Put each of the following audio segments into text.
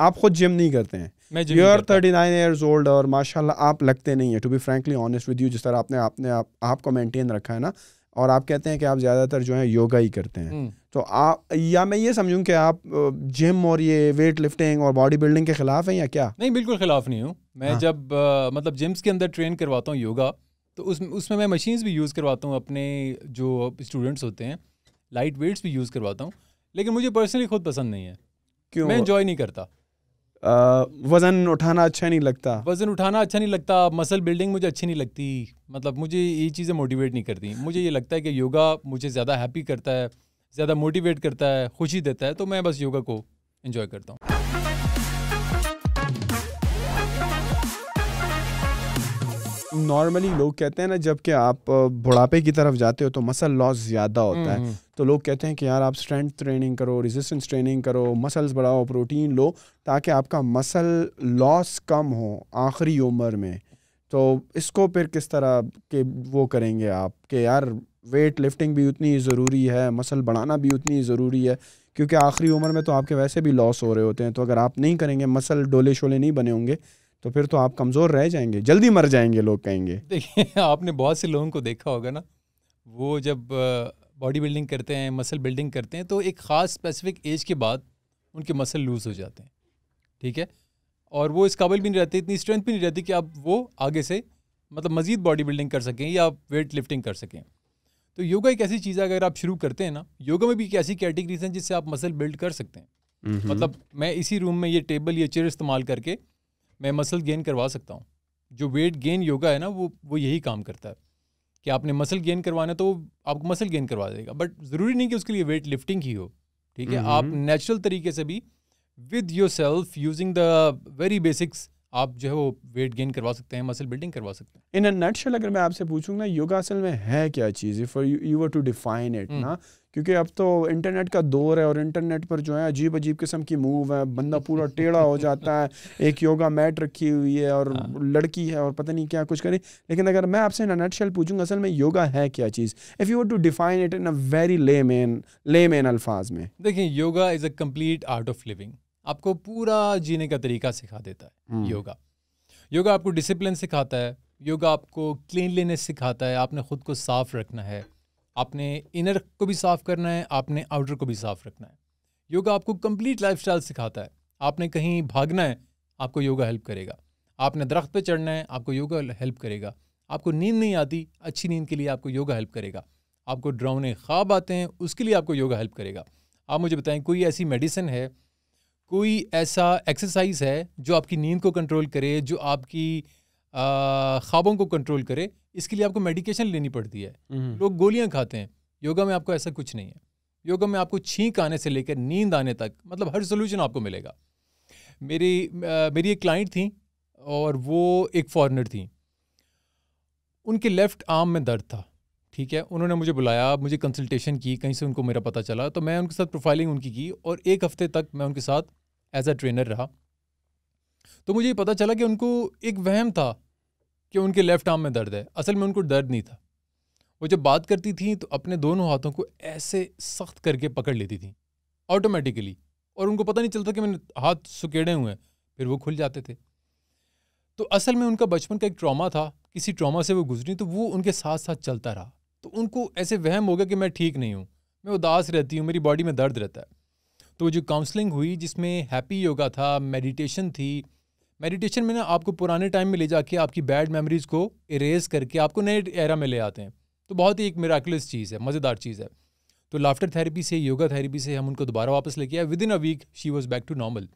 आप खुद जिम नहीं करते हैं। You are thirty nine years old और माशाल्लाह आप लगते नहीं है to be frankly honest with you जिस तरह आपने आपने आप, आपको मेंटेन रखा है ना और आप कहते हैं कि आप ज़्यादातर जो है योगा ही करते हैं। हम्म। तो आप या मैं ये समझूं कि आप जिम और ये वेट लिफ्टिंग और बॉडी बिल्डिंग के खिलाफ हैं या क्या? नहीं बिल्कुल खिलाफ नहीं हूँ। मैं हाँ। जब अ, मतलब जिम्स के अंदर ट्रेन करवाता हूँ योगा तो उसमें उसमें मैं मशीन्स भी यूज़ करवाता हूँ अपने जो स्टूडेंट्स होते हैं लाइट वेट्स भी यूज़ करवाता हूँ लेकिन मुझे पर्सनली खुद पसंद नहीं है। क्यों? मैं इंजॉय नहीं करता। वज़न उठाना अच्छा नहीं लगता। वज़न उठाना अच्छा नहीं लगता मसल बिल्डिंग मुझे अच्छी नहीं लगती। मतलब मुझे ये चीज़ें मोटिवेट नहीं करती। मुझे ये लगता है कि योगा मुझे ज़्यादा हैप्पी करता है, ज़्यादा मोटिवेट करता है, खुशी देता है तो मैं बस योगा को इन्जॉय करता हूँ। नॉर्मली लोग कहते हैं ना जब कि आप बुढ़ापे की तरफ़ जाते हो तो मसल लॉस ज़्यादा होता है। हम्म, तो लोग कहते हैं कि यार आप स्ट्रेंथ ट्रेनिंग करो रेजिस्टेंस ट्रेनिंग करो मसल्स बढ़ाओ प्रोटीन लो ताकि आपका मसल लॉस कम हो आखिरी उम्र में। तो इसको फिर किस तरह के वो करेंगे आप कि यार वेट लिफ्टिंग भी उतनी ज़रूरी है मसल बढ़ाना भी उतनी ज़रूरी है क्योंकि आखिरी उम्र में तो आपके वैसे भी लॉस हो रहे होते हैं। तो अगर आप नहीं करेंगे मसल डोले शोले नहीं बने होंगे तो फिर तो आप कमज़ोर रह जाएँगे जल्दी मर जाएँगे लोग कहेंगे। देखिए आपने बहुत से लोगों को देखा होगा ना वो जब बॉडी बिल्डिंग करते हैं मसल बिल्डिंग करते हैं तो एक ख़ास स्पेसिफिक एज के बाद उनके मसल लूज़ हो जाते हैं ठीक है? और वो इस काबिल भी नहीं रहते इतनी स्ट्रेंथ भी नहीं रहती कि आप वो आगे से मतलब मज़ीद बॉडी बिल्डिंग कर सकें या वेट लिफ्टिंग कर सकें। तो योगा एक ऐसी चीज़ है अगर आप शुरू करते हैं ना योगा में भी एक ऐसी कैटेगरीज हैं जिससे आप मसल बिल्ड कर सकते हैं। मतलब मैं इसी रूम में ये टेबल ये चेयर इस्तेमाल करके मैं मसल गेन करवा सकता हूँ। जो वेट गेन योगा है ना वो वो यही काम करता है। कि आपने मसल गेन करवाना तो वो आपको मसल गेन करवा देगा। बट ज़रूरी नहीं कि उसके लिए वेट लिफ्टिंग ही हो ठीक है? आप हम्म। नेचुरल तरीके से भी with yourself using the very basics आप जो है वो वेट गेन करवा सकते हैं मसल बिल्डिंग करवा सकते हैं। इन अ नटशेल अगर मैं आपसे पूछूँ ना योगा असल में है क्या चीज़? For you were to define it. ना क्योंकि अब तो इंटरनेट का दौर है और इंटरनेट पर जो है अजीब अजीब किस्म की मूव है बंदा पूरा टेढ़ा हो जाता है एक योगा मैट रखी हुई है और हाँ। लड़की है और पता नहीं क्या कुछ करे। लेकिन अगर मैं आपसे इन नटशेल पूछूँगा असल में योगा है क्या चीज़? If you were to define it in a very layman layman अल्फाज में। देखिए yoga is a complete art of living आपको पूरा जीने का तरीका सिखा देता है हम्म। योगा। योगा आपको डिसिप्लिन सिखाता है योगा आपको क्लीनलीनेस सिखाता है आपने खुद को साफ़ रखना है आपने इनर को भी साफ़ करना है आपने आउटर को भी साफ़ रखना है। योगा आपको कंप्लीट लाइफस्टाइल सिखाता है आपने कहीं भागना है आपको योगा हेल्प करेगा। आपने दरख्त पे चढ़ना है आपको योगा हेल्प करेगा। आपको नींद नहीं आती अच्छी नींद के लिए आपको योगा हेल्प करेगा। आपको ड्राउने ख्वाब आते हैं उसके लिए आपको योगा हेल्प करेगा। आप मुझे बताएँ कोई ऐसी मेडिसिन है कोई ऐसा एक्सरसाइज है जो आपकी नींद को कंट्रोल करे जो आपकी ख्वाबों को कंट्रोल करे इसके लिए आपको मेडिकेशन लेनी पड़ती है। हम्म। लोग गोलियाँ खाते हैं। योगा में आपको ऐसा कुछ नहीं है। योगा में आपको छींक आने से लेकर नींद आने तक मतलब हर सोल्यूशन आपको मिलेगा। मेरी आ, मेरी एक क्लाइंट थी और वो एक फॉरेनर थी। उनके लेफ़्ट आर्म में दर्द था ठीक है? उन्होंने मुझे बुलाया मुझे कंसल्टेशन की कहीं से उनको मेरा पता चला तो मैं उनके साथ प्रोफाइलिंग उनकी की और एक हफ़्ते तक मैं उनके साथ एज अ ट्रेनर रहा। तो मुझे पता चला कि उनको एक वहम था कि उनके लेफ़्ट आर्म में दर्द है। असल में उनको दर्द नहीं था। वो जब बात करती थी तो अपने दोनों हाथों को ऐसे सख्त करके पकड़ लेती थी ऑटोमेटिकली और उनको पता नहीं चलता कि मैंने हाथ सुकेड़े हुए हैं, फिर वो खुल जाते थे। तो असल में उनका बचपन का एक ट्रॉमा था, किसी ट्रॉमा से वो गुजरी तो वो उनके साथ साथ चलता रहा। तो उनको ऐसे वहम हो गया कि मैं ठीक नहीं हूँ, मैं उदास रहती हूँ, मेरी बॉडी में दर्द रहता है। तो जो काउंसलिंग हुई, जिसमें हैप्पी योगा था मेडिटेशन थी मेडिटेशन में ना आपको पुराने टाइम में ले जाके आपकी बैड मेमोरीज को इरेज करके आपको नए एरा में ले आते हैं। तो बहुत ही एक मेराकुलस चीज़ है, मज़ेदार चीज़ है। तो लाफ्टर थेरेपी से योगा थेरेपी से हम उनको दोबारा वापस लेके आए। Within a week she was back to normal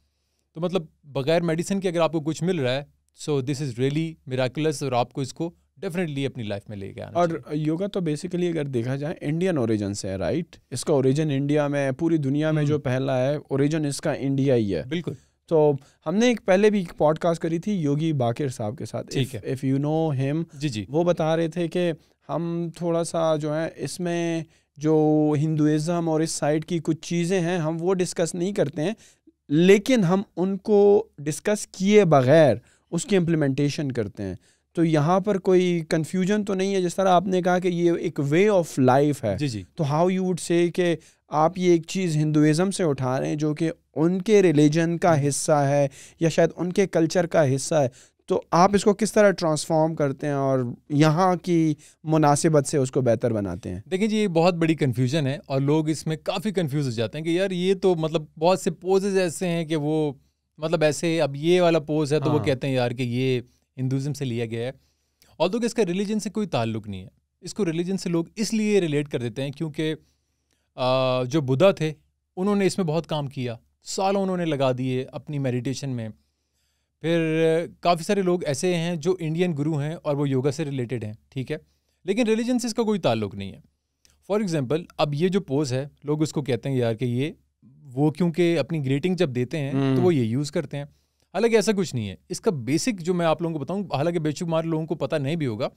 तो मतलब बगैर मेडिसिन के अगर आपको कुछ मिल रहा है so this is really miraculous और आपको इसको डेफिनेटली अपनी लाइफ में लेके आना और योगा तो बेसिकली अगर देखा जाए इंडियन ओरिजिन से है राइट इसका ओरिजिन इंडिया में पूरी दुनिया में जो पहला है ओरिजिन इसका इंडिया ही है। बिल्कुल। तो हमने एक पहले भी एक पॉडकास्ट करी थी योगी बाकिर साहब के साथ। ठीक इफ़ यू नो हिम जी जी। वो बता रहे थे कि हम थोड़ा सा जो है इसमें जो हिंदुज़म और इस साइड की कुछ चीज़ें हैं हम वो डिस्कस नहीं करते हैं लेकिन हम उनको डिस्कस किए बगैर उसकी इम्प्लीमेंटेशन करते हैं। तो यहाँ पर कोई कन्फ्यूज़न तो नहीं है? जिस तरह आपने कहा कि ये एक वे ऑफ़ लाइफ है। जी जी। तो हाउ यू वुड से कि आप ये एक चीज़ हिंदुज़म से उठा रहे हैं जो कि उनके रिलीजन का हिस्सा है या शायद उनके कल्चर का हिस्सा है। तो आप इसको किस तरह ट्रांसफॉर्म करते हैं और यहाँ की मुनासिबत से उसको बेहतर बनाते हैं? देखिए जी ये बहुत बड़ी कन्फ्यूज़न है और लोग इसमें काफ़ी कन्फ्यूज़ हो जाते हैं कि यार ये तो मतलब बहुत से पोजेज ऐसे हैं कि वो मतलब ऐसे अब ये वाला पोज है तो हाँ. वो कहते हैं यार कि ये हिंदुज़म से लिया गया है। और तो इसका रिलीजन से कोई ताल्लुक नहीं है। इसको रिलीजन से लोग इसलिए रिलेट कर देते हैं क्योंकि जो बुद्धा थे उन्होंने इसमें बहुत काम किया। सालों उन्होंने लगा दिए अपनी मेडिटेशन में। फिर काफ़ी सारे लोग ऐसे हैं जो इंडियन गुरु हैं और वो योगा से रिलेटेड हैं ठीक है? लेकिन रिलीजन से इसका कोई ताल्लुक नहीं है। फॉर एग्ज़ाम्पल अब ये जो पोज है लोग उसको कहते हैं यार कि ये वो क्योंकि अपनी ग्रीटिंग जब देते हैं तो वो हम्म। ये यूज़ करते हैं। हालाँकि ऐसा कुछ नहीं है। इसका बेसिक जो मैं आप लोगों को बताऊँ हालाँकि बेशुमार लोगों को पता नहीं भी होगा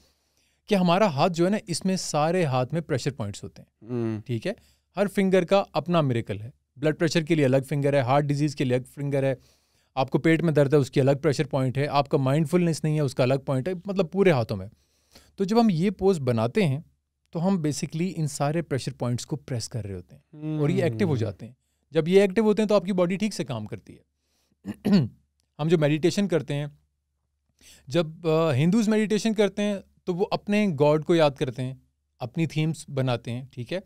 कि हमारा हाथ जो है ना इसमें सारे हाथ में प्रेशर पॉइंट्स होते हैं। हम्म। ठीक है? हर फिंगर का अपना मेरेकल है। ब्लड प्रेशर के लिए अलग फिंगर है हार्ट डिज़ीज़ के लिए अलग फिंगर है आपको पेट में दर्द है उसकी अलग प्रेशर पॉइंट है आपका माइंडफुलनेस नहीं है उसका अलग पॉइंट है मतलब पूरे हाथों में। तो जब हम ये पोज बनाते हैं तो हम बेसिकली इन सारे प्रेशर पॉइंट्स को प्रेस कर रहे होते हैं और ये एक्टिव हो हम्म। जाते हैं। जब ये एक्टिव होते हैं तो आपकी बॉडी ठीक से काम करती है। हम जो मेडिटेशन करते हैं जब हिंदूज़ मेडिटेशन करते हैं तो वो अपने गॉड को याद करते हैं अपनी थीम्स बनाते हैं ठीक है?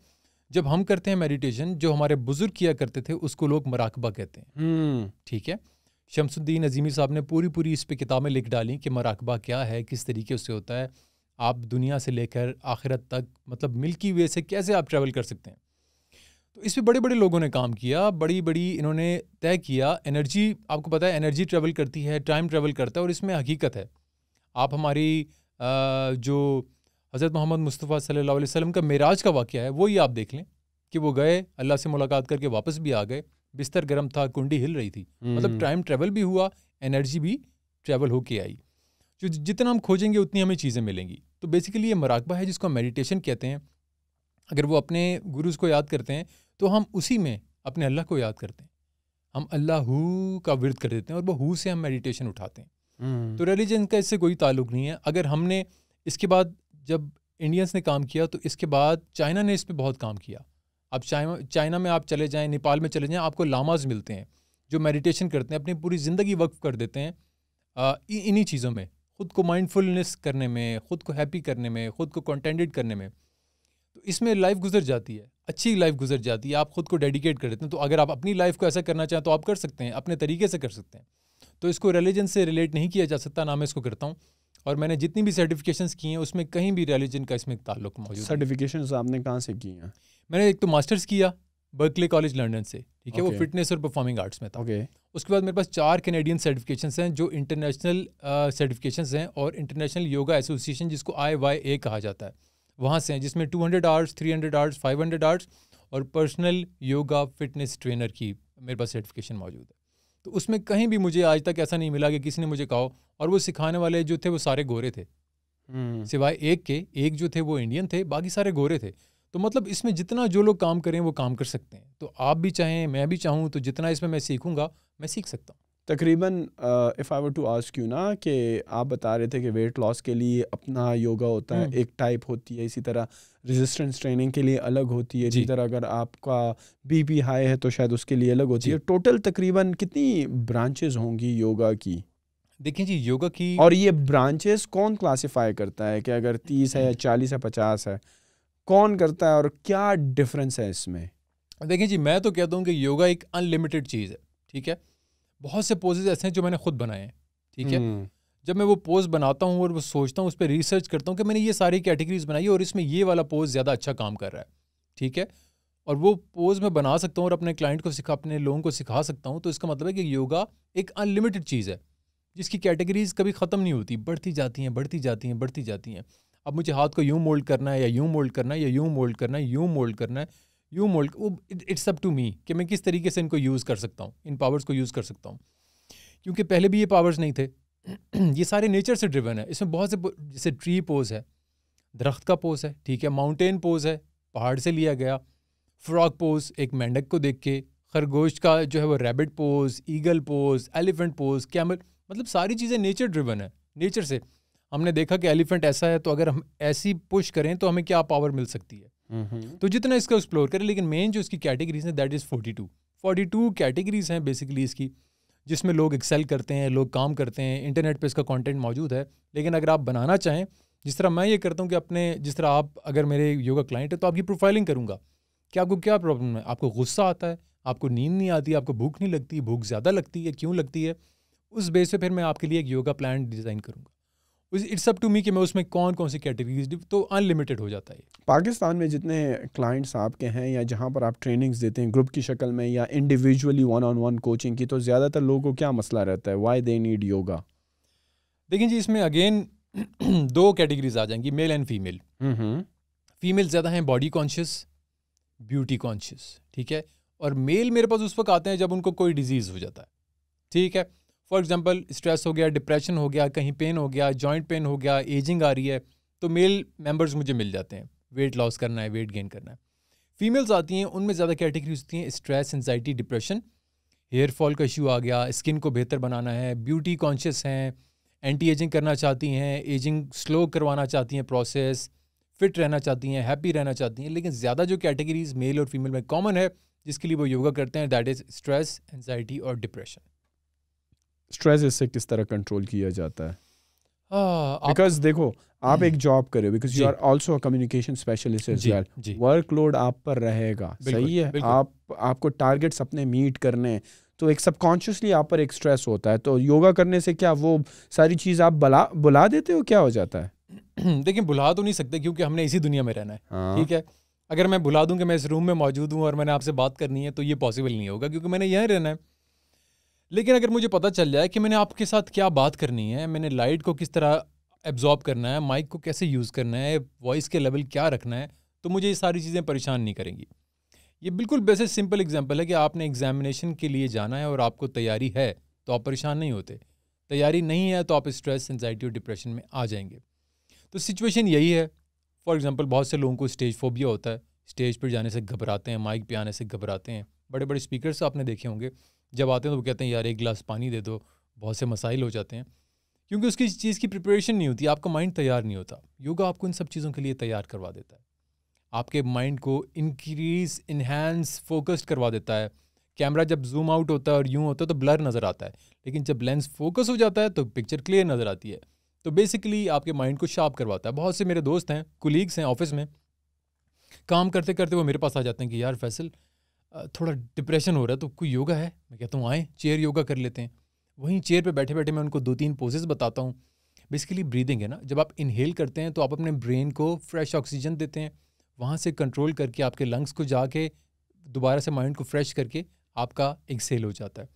जब हम करते हैं मेडिटेशन जो हमारे बुज़ुर्ग किया करते थे उसको लोग मराकबा कहते हैं हम्म। ठीक है? शमसुद्दीन अजीमी साहब ने पूरी पूरी इस पर किताबें लिख डाली कि मराकबा क्या है किस तरीके से होता है आप दुनिया से लेकर आखिरत तक मतलब मिल्की वे से कैसे आप ट्रैवल कर सकते हैं? तो इस पर बड़े बड़े लोगों ने काम किया बड़ी बड़ी इन्होंने तय किया एनर्जी आपको पता है एनर्जी ट्रेवल करती है टाइम ट्रेवल करता है और इसमें हकीकत है। आप हमारी जो हज़रत मोहम्मद मुस्तफ़ा सल्लल्लाहु अलैहि वसल्लम का मेराज का वाक़ है वो ही आप देख लें कि वो गए अल्लाह से मुलाकात करके वापस भी आ गए बिस्तर गर्म था कुंडी हिल रही थी। मतलब टाइम हम्म। ट्रेवल भी हुआ एनर्जी भी ट्रेवल होके आई। जो जितना हम खोजेंगे उतनी हमें चीज़ें मिलेंगी। तो बेसिकली ये मराकबा है जिसको हम मेडिटेशन कहते हैं। अगर वो अपने गुरुज को याद करते हैं तो हम उसी में अपने अल्लाह को याद करते हैं। हम अल्लाह हु का विरद कर देते हैं और वो हु से हम मेडिटेशन उठाते हैं। हम्म। तो रिलीजन का इससे कोई ताल्लुक नहीं है। अगर हमने इसके बाद जब इंडियंस ने काम किया तो इसके बाद चाइना ने इस पर बहुत काम किया। चाइना चाइना में आप चले जाएँ नेपाल में चले जाएँ आपको लामाज मिलते हैं जो मेडिटेशन करते हैं अपनी पूरी ज़िंदगी वक्फ कर देते हैं इन्हीं चीज़ों में। ख़ुद को माइंडफुलनेस करने में ख़ुद को हैप्पी करने में ख़ुद को कंटेंटेड करने में। तो इसमें लाइफ गुजर जाती है अच्छी लाइफ गुजर जाती है आप ख़ुद को डेडिकेट कर देते हैं तो अगर आप अपनी लाइफ को ऐसा करना चाहें तो आप कर सकते हैं अपने तरीके से कर सकते हैं। तो इसको रिलीजन से रिलेट नहीं किया जा सकता ना मैं इसको करता हूँ। और मैंने जितनी भी सर्टिफिकेशन की हैं उसमें कहीं भी रिलीजन का इसमें ताल्लुक मौजूद सर्टिफिकेशन आपने कहाँ से की हैं? मैंने एक तो मास्टर्स किया बर्कले कॉलेज लंडन से ठीक है okay. वो फिटनेस और परफॉर्मिंग आर्ट्स में था। Okay. उसके बाद मेरे पास चार कैनेडियन सर्टिफिकेशन हैं जो इंटरनेशनल सर्टिफिकेशन हैं और इंटरनेशनल योगा एसोसिएशन जिसको आई वाई ए कहा जाता है। वहाँ से हैं जिसमें two hundred hours three hundred hours five hundred hours और पर्सनल योगा फिटनेस ट्रेनर की मेरे पास सर्टिफिकेशन मौजूद है। तो उसमें कहीं भी मुझे आज तक ऐसा नहीं मिला कि किसी ने मुझे कहा और वो सिखाने वाले जो थे वो सारे गोरे थे। हम्म। सिवाय एक के एक जो थे वो इंडियन थे बाकी सारे गोरे थे। तो मतलब इसमें जितना जो लोग काम करें वो काम कर सकते हैं। तो आप भी चाहें मैं भी चाहूँ तो जितना इसमें मैं सीखूँगा मैं सीख सकता हूँ। तकरीबन if I were to ask you ना कि आप बता रहे थे कि वेट लॉस के लिए अपना योगा होता है हम्म। एक टाइप होती है इसी तरह रेजिस्टेंस ट्रेनिंग के लिए अलग होती है इसी तरह अगर आपका बीपी हाई है तो शायद उसके लिए अलग होती है। टोटल तकरीबन कितनी ब्रांचेज होंगी योगा की? देखिए जी योगा की और ये ब्रांचेस कौन क्लासिफाई करता है कि अगर तीस है या चालीस है पचास है कौन करता है और क्या डिफरेंस है इसमें? देखिए जी मैं तो कहता हूँ कि योगा एक अनलिमिटेड चीज़ है ठीक है? बहुत से पोजेज ऐसे हैं जो मैंने खुद बनाए हैं ठीक है? हम्म। जब मैं वो पोज बनाता हूँ और वो सोचता हूँ उस पर रिसर्च करता हूँ कि मैंने ये सारी कैटेगरीज बनाई और इसमें ये वाला पोज ज़्यादा अच्छा काम कर रहा है ठीक है? और वो पोज मैं बना सकता हूँ और अपने क्लाइंट को सिखा अपने लोगों को सिखा सकता हूँ तो इसका मतलब है कि योगा एक अनलिमिटेड चीज़ है जिसकी कैटेगरीज कभी ख़त्म नहीं होती बढ़ती जाती हैं बढ़ती जाती हैं बढ़ती जाती हैं। अब मुझे हाथ को यूँ मोल्ड करना है या यूँ मोल्ड करना है या यूँ मोल्ड करना है यूँ मोल्ड करना है यूँ मोल्ड वो इट्स अप टू मी कि मैं किस तरीके से इनको यूज़ कर सकता हूँ, इन पावर्स को यूज़ कर सकता हूँ। क्योंकि पहले भी ये पावर्स नहीं थे। ये सारे नेचर से ड्रिवन है। इसमें बहुत से जैसे ट्री पोज है, दरख्त का पोज है, ठीक है माउंटेन पोज है, पहाड़ से लिया गया फ्रॉक पोज एक मेंढक को देख के, खरगोश का जो है वो rabbit pose eagle pose elephant pose camel मतलब सारी चीज़ें नेचर ड्रिवन है नेचर से। हमने देखा कि एलिफेंट ऐसा है तो अगर हम ऐसी पुश करें तो हमें क्या पावर मिल सकती है? तो जितना इसका एक्सप्लोर करें, लेकिन मेन जो इसकी कैटेगरीज है that is forty two forty two categories हैं बेसिकली इसकी, जिसमें लोग एक्सेल करते हैं, लोग काम करते हैं इंटरनेट पे इसका कंटेंट मौजूद है। लेकिन अगर आप बनाना चाहें, जिस तरह मैं ये करता हूँ कि अपने, जिस तरह आप, अगर मेरे योगा क्लाइंट है तो आपकी प्रोफाइलिंग करूँगा। कि आपको क्या प्रॉब्लम है? आपको गुस्सा आता है, आपको नींद नहीं आती, आपको भूख नहीं लगती, भूख ज़्यादा लगती है, क्यों लगती है? उस बेस पे फिर मैं आपके लिए एक योगा प्लान डिज़ाइन करूँगा। इट्स अप टू मी कि मैं उसमें कौन कौन सी कैटेगरीज तो अनलिमिटेड हो जाता है पाकिस्तान में जितने क्लाइंट्स आपके हैं या जहाँ पर आप ट्रेनिंग्स देते हैं ग्रुप की शक्ल में या individually one on one coaching की तो ज़्यादातर लोगों को क्या मसला रहता है? वाई दे नीड योगा देखिए जी इसमें अगेन दो कैटेगरीज आ जाएँगी मेल एंड फीमेल फीमेल ज़्यादा हैं बॉडी कॉन्शियस ब्यूटी कॉन्शियस ठीक है? और मेल मेरे पास उस वक्त आते हैं जब उनको कोई डिज़ीज़ हो जाता है ठीक है? फॉर एग्जांपल स्ट्रेस हो गया डिप्रेशन हो गया, कहीं पेन हो गया जॉइंट पेन हो गया एजिंग आ रही है तो मेल मेंबर्स मुझे मिल जाते हैं। वेट लॉस करना है वेट गेन करना है। फीमेल्स आती हैं, उनमें ज़्यादा कैटेगरी होती हैं stress anxiety depression hair fall का इशू आ गया स्किन को बेहतर बनाना है ब्यूटी कॉन्शियस हैं एंटी एजिंग करना चाहती हैं एजिंग स्लो करवाना चाहती हैं प्रोसेस फिट रहना चाहती हैं हैप्पी रहना चाहती हैं, लेकिन ज़्यादा जो कैटेगरीज मेल और फीमेल में कॉमन है, जिसके लिए वो योगा करते हैं दैट इज़ स्ट्रेस एनजाइटी और डिप्रेशन स्ट्रेस इससे किस तरह कंट्रोल किया जाता है? बिकॉज़ हाँ, देखो आप एक जॉब करे because you are also communication specialist as well workload आप पर रहेगा सही है? आप आपको टारगेट्स अपने मीट करने तो एक सबकॉन्शियसली आप पर एक स्ट्रेस होता है तो योगा करने से क्या वो सारी चीज़ आप बुला बुला देते हो क्या हो जाता है? देखिए बुला तो नहीं सकते क्योंकि हमने इसी दुनिया में रहना है हाँ। ठीक है? अगर मैं बुला दूँ कि मैं इस रूम में मौजूद हूँ और मैंने आपसे बात करनी है तो ये पॉसिबल नहीं होगा क्योंकि मैंने यहाँ रहना है। लेकिन अगर मुझे पता चल जाए कि मैंने आपके साथ क्या बात करनी है, मैंने लाइट को किस तरह एब्जॉर्ब करना है माइक को कैसे यूज़ करना है वॉइस के लेवल क्या रखना है तो मुझे ये सारी चीज़ें परेशान नहीं करेंगी। ये बिल्कुल बेसिक सिंपल एग्ज़ाम्पल है कि आपने एग्जामिनेशन के लिए जाना है और आपको तैयारी है तो आप परेशान नहीं होते। तैयारी नहीं है तो आप स्ट्रेस एनजाइटी और डिप्रेशन में आ जाएँगे। तो सिचुएशन यही है। फॉर एग्ज़ाम्पल बहुत से लोगों को स्टेज फोबिया होता है। स्टेज पर जाने से घबराते हैं माइक पे आने से घबराते हैं। बड़े बड़े स्पीकर्स आपने देखे होंगे। जब आते हैं तो वो कहते हैं, यार, एक गिलास पानी दे दो। बहुत से मसाइल हो जाते हैं। क्योंकि उसकी चीज़ की प्रिपरेशन नहीं होती, आपका माइंड तैयार नहीं होता। योगा आपको इन सब चीज़ों के लिए तैयार करवा देता है। आपके माइंड को इंक्रीज इन्हेंस फोकस्ड करवा देता है। कैमरा जब जूम आउट होता है और यूँ होता है तो ब्लर नज़र आता है। लेकिन जब लेंस फोकस हो जाता है तो पिक्चर क्लियर नज़र आती है। तो बेसिकली आपके माइंड को शार्प करवाता है। बहुत से मेरे दोस्त हैं कुलीग्स हैं ऑफ़िस में। काम करते करते वो मेरे पास आ जाते हैं कि, यार, फैसल थोड़ा डिप्रेशन हो रहा है तो कोई योगा है? मैं कहता हूँ, आए चेयर योगा कर लेते हैं। वहीं चेयर पे बैठे बैठे मैं उनको दो तीन पोजेस बताता हूँ। बेसिकली ब्रीदिंग है ना? जब आप इनहेल करते हैं तो आप अपने ब्रेन को फ्रेश ऑक्सीजन देते हैं। वहाँ से कंट्रोल करके आपके लंग्स को जाके, दोबारा से माइंड को फ्रेश करके आपका एक्सेल हो जाता है।